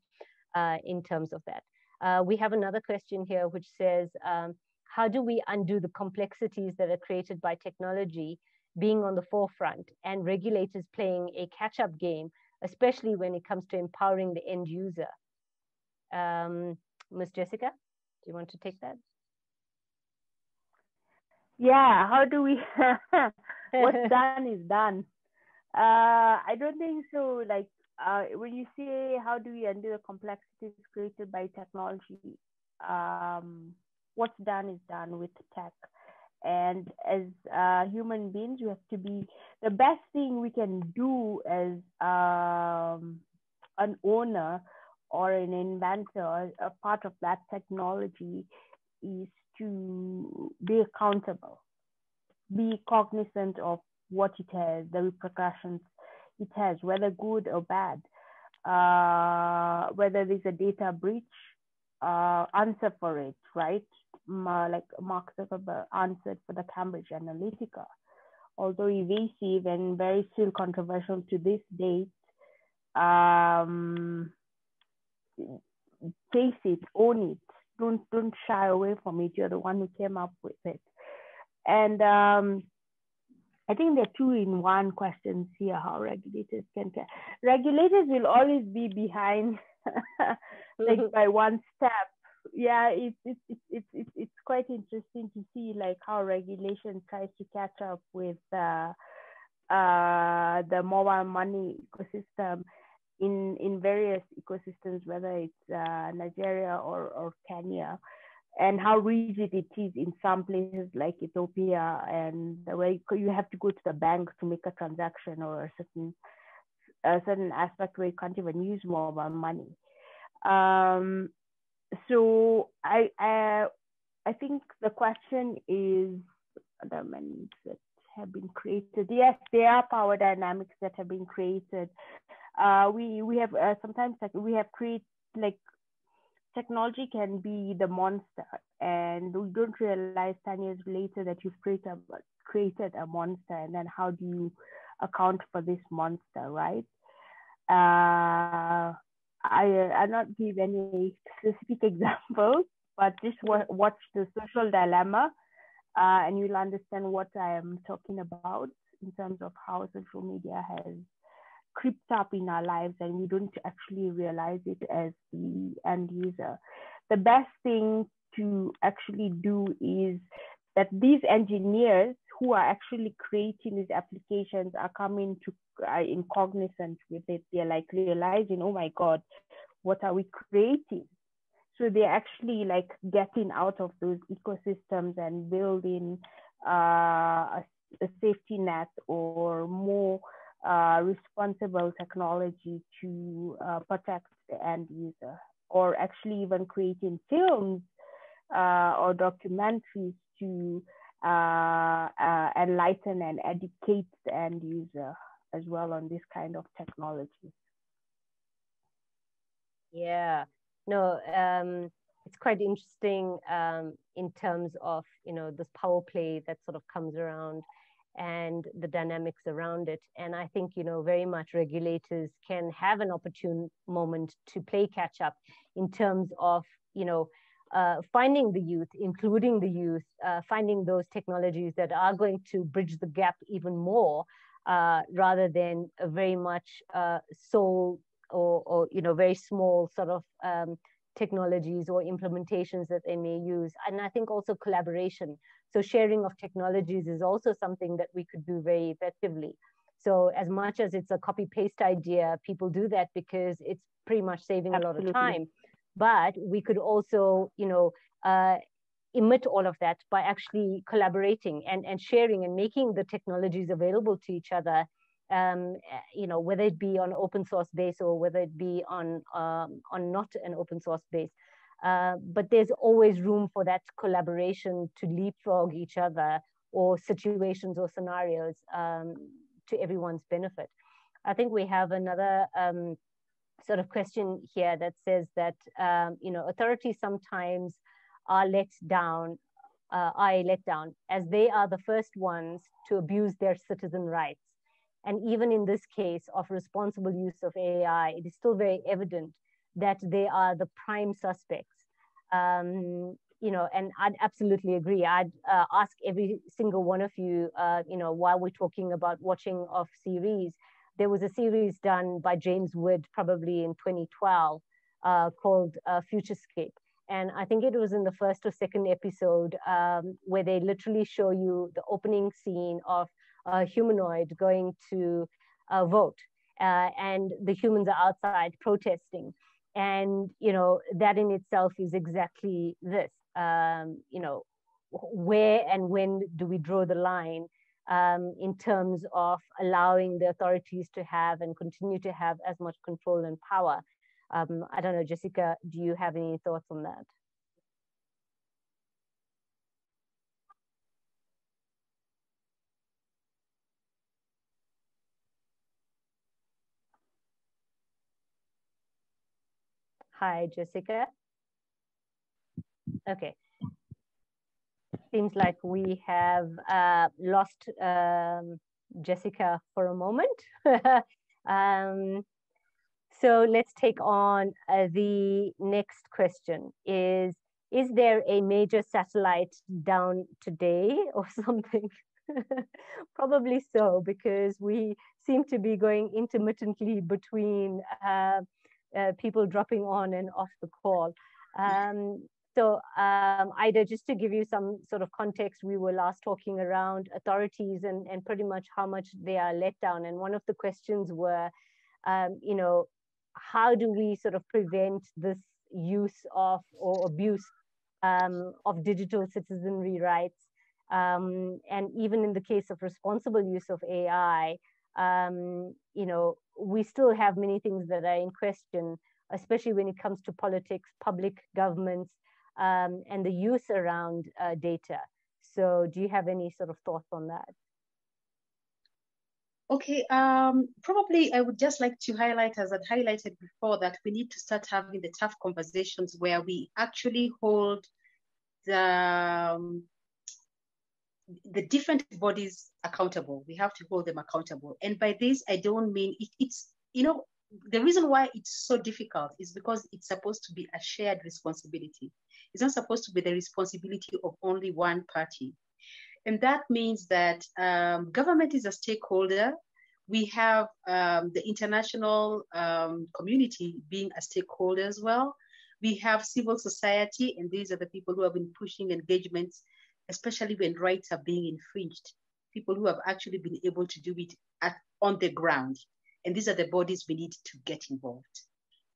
uh, in terms of that. Uh, we have another question here which says, um, how do we undo the complexities that are created by technology being on the forefront and regulators playing a catch-up game, especially when it comes to empowering the end user? Um, Ms. Jessica, do you want to take that? Yeah, how do we, what's done is done. Uh, I don't think so. Like uh, when you say how do we undo the complexities created by technology, um, what's done is done with tech. And as uh, human beings, we have to be the best thing we can do as um, an owner or an inventor, a part of that technology is to be accountable, be cognizant of what it has, the repercussions it has, whether good or bad, uh, whether there's a data breach, uh, answer for it, right? Like Mark Zuckerberg answered for the Cambridge Analytica. Although evasive and very still controversial to this date, um, face it, own it. Don't don't shy away from it. You're the one who came up with it. And um, I think there are two in one questions here how regulators can care. Regulators will always be behind, like mm-hmm. by one step. Yeah, it's, it's, it's, it's, it's quite interesting to see like how regulation tries to catch up with uh, uh, the mobile money ecosystem in, in various ecosystems, whether it's uh, Nigeria or, or Kenya and how rigid it is in some places like Ethiopia, and where you have to go to the bank to make a transaction or a certain a certain aspect where you can't even use mobile money. Um, so I, I I think the question is the elements that have been created. Yes, there are power dynamics that have been created. Uh, we we have uh, sometimes like we have created like technology can be the monster and we don't realize 10 years later that you've created a, created a monster and then how do you account for this monster right? Uh, I, I'll not give any specific examples but just watch the social dilemma uh, and you'll understand what I am talking about in terms of how social media has creeped up in our lives and we don't actually realize it as the end user. The best thing to actually do is that these engineers who are actually creating these applications are coming to are in cognizance with it. They're like realizing, oh my God, what are we creating? So they're actually like getting out of those ecosystems and building uh, a a safety net or more uh, responsible technology to uh, protect the end user, or actually even creating films uh, or documentaries to uh, enlighten and educate the end user as well on this kind of technology. Yeah, no, um, it's quite interesting um, in terms of you know this power play that sort of comes around and the dynamics around it. And I think, you know, very much regulators can have an opportune moment to play catch up in terms of, you know, uh, finding the youth, including the youth, uh, finding those technologies that are going to bridge the gap even more, uh, rather than a very much uh, sole or, or, you know, very small sort of um, technologies or implementations that they may use. And I think also collaboration. So sharing of technologies is also something that we could do very effectively. So as much as it's a copy paste idea, people do that because it's pretty much saving Absolutely. a lot of time. But we could also, you know, uh, emit all of that by actually collaborating and, and sharing and making the technologies available to each other um, you know, whether it be on open source base or whether it be on um, on not an open source base. Uh, but there's always room for that collaboration to leapfrog each other or situations or scenarios um, to everyone's benefit. I think we have another um, sort of question here that says that um, you know authorities sometimes are let down, uh, let down as they are the first ones to abuse their citizen rights. And even in this case of responsible use of AI, it is still very evident that they are the prime suspects. Um, you know, and I'd absolutely agree. I'd uh, ask every single one of you, uh, you know, while we're talking about watching of series, there was a series done by James Wood probably in 2012 uh, called uh, Futurescape. And I think it was in the first or second episode um, where they literally show you the opening scene of humanoid going to uh, vote, uh, and the humans are outside protesting. And you know that in itself is exactly this. Um, you know, where and when do we draw the line um, in terms of allowing the authorities to have and continue to have as much control and power? Um, I don't know, Jessica, do you have any thoughts on that? Hi, Jessica. Okay. Seems like we have uh, lost um, Jessica for a moment. um, so let's take on uh, the next question is, is there a major satellite down today or something? Probably so, because we seem to be going intermittently between uh, uh, people dropping on and off the call. Um, so um, Ida, just to give you some sort of context, we were last talking around authorities and, and pretty much how much they are let down. And one of the questions were, um, you know, how do we sort of prevent this use of or abuse um, of digital citizenry rights? Um, and even in the case of responsible use of AI, um, you know, we still have many things that are in question, especially when it comes to politics, public governments, um, and the use around uh, data. So, do you have any sort of thoughts on that? Okay, um, probably I would just like to highlight, as I highlighted before, that we need to start having the tough conversations where we actually hold the um, the different bodies accountable. We have to hold them accountable. And by this, I don't mean it, it's, you know, the reason why it's so difficult is because it's supposed to be a shared responsibility. It's not supposed to be the responsibility of only one party. And that means that um, government is a stakeholder. We have um, the international um, community being a stakeholder as well. We have civil society, and these are the people who have been pushing engagements especially when rights are being infringed, people who have actually been able to do it at, on the ground. And these are the bodies we need to get involved.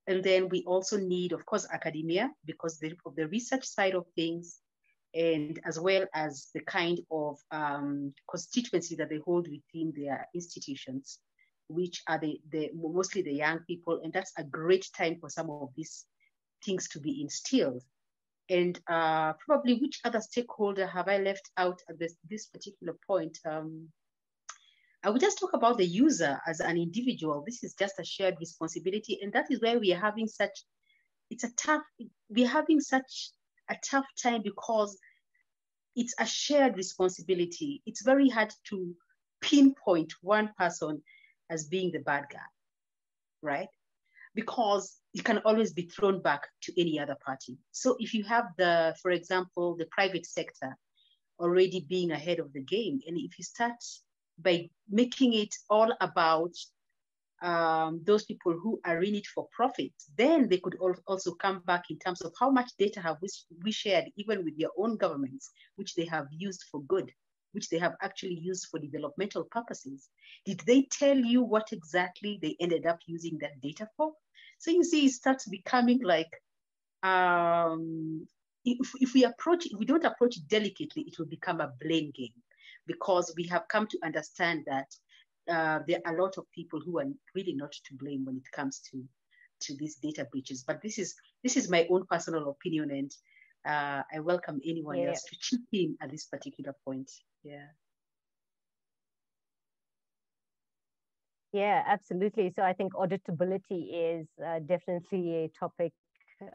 And then we also need, of course, academia, because the, of the research side of things, and as well as the kind of um, constituency that they hold within their institutions, which are the, the mostly the young people, and that's a great time for some of these things to be instilled. And uh, probably which other stakeholder have I left out at this, this particular point? Um, I will just talk about the user as an individual. This is just a shared responsibility. And that is why we are having such, it's a tough, we're having such a tough time because it's a shared responsibility. It's very hard to pinpoint one person as being the bad guy, right? Because it can always be thrown back to any other party. So if you have the, for example, the private sector already being ahead of the game, and if you start by making it all about um, those people who are in it for profit, then they could also come back in terms of how much data have we, we shared, even with their own governments, which they have used for good, which they have actually used for developmental purposes. Did they tell you what exactly they ended up using that data for? So you see, it starts becoming like, um, if, if we approach, if we don't approach it delicately, it will become a blame game because we have come to understand that uh, there are a lot of people who are really not to blame when it comes to to these data breaches. But this is this is my own personal opinion, and uh, I welcome anyone yeah. else to chip in at this particular point. Yeah. Yeah, absolutely. So I think auditability is uh, definitely a topic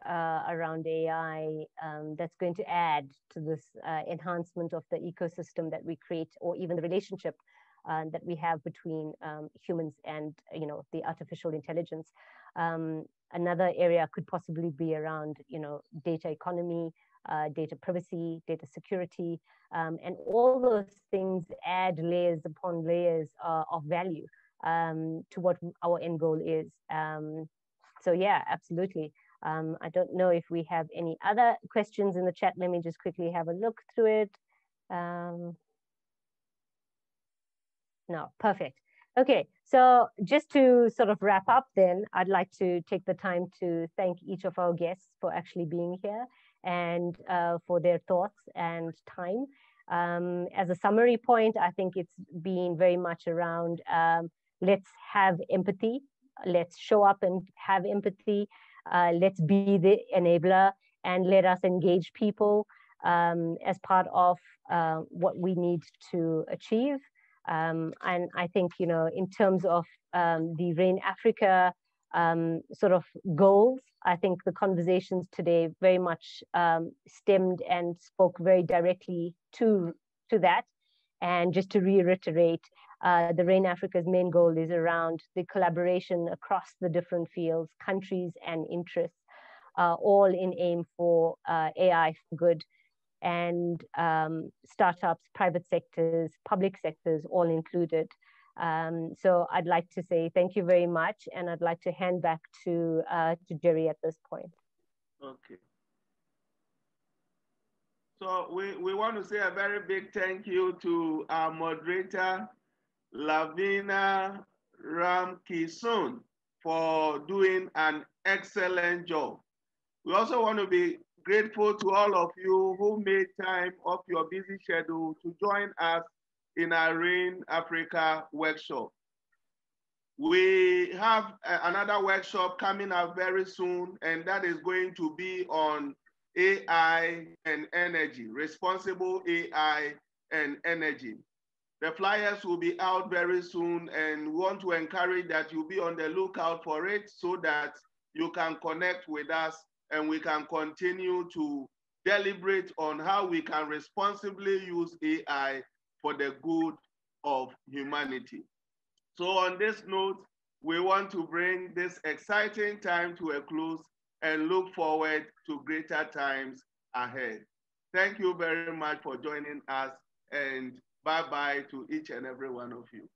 uh, around AI um, that's going to add to this uh, enhancement of the ecosystem that we create, or even the relationship uh, that we have between um, humans and you know the artificial intelligence. Um, another area could possibly be around you know data economy, uh, data privacy, data security, um, and all those things add layers upon layers uh, of value um, to what our end goal is. Um, so yeah, absolutely. Um, I don't know if we have any other questions in the chat. Let me just quickly have a look through it. Um, no, perfect. Okay, so just to sort of wrap up then, I'd like to take the time to thank each of our guests for actually being here and uh, for their thoughts and time. Um, as a summary point, I think it's been very much around um, let's have empathy, let's show up and have empathy, uh, let's be the enabler and let us engage people um, as part of uh, what we need to achieve. Um, and I think, you know, in terms of um, the RAIN Africa um, sort of goals, I think the conversations today very much um, stemmed and spoke very directly to, to that. And just to reiterate, uh, the RAIN Africa's main goal is around the collaboration across the different fields, countries, and interests, uh, all in aim for uh, AI for good and um, startups, private sectors, public sectors, all included. Um, so I'd like to say thank you very much, and I'd like to hand back to uh, to Jerry at this point. Okay. So we, we want to say a very big thank you to our moderator, Lavina Ramkissoon, for doing an excellent job. We also want to be grateful to all of you who made time of your busy schedule to join us in our RAIN Africa workshop. We have uh, another workshop coming up very soon, and that is going to be on AI and energy, responsible AI and energy. The flyers will be out very soon, and we want to encourage that you be on the lookout for it so that you can connect with us and we can continue to deliberate on how we can responsibly use AI for the good of humanity. So on this note, we want to bring this exciting time to a close and look forward to greater times ahead. Thank you very much for joining us and bye-bye to each and every one of you.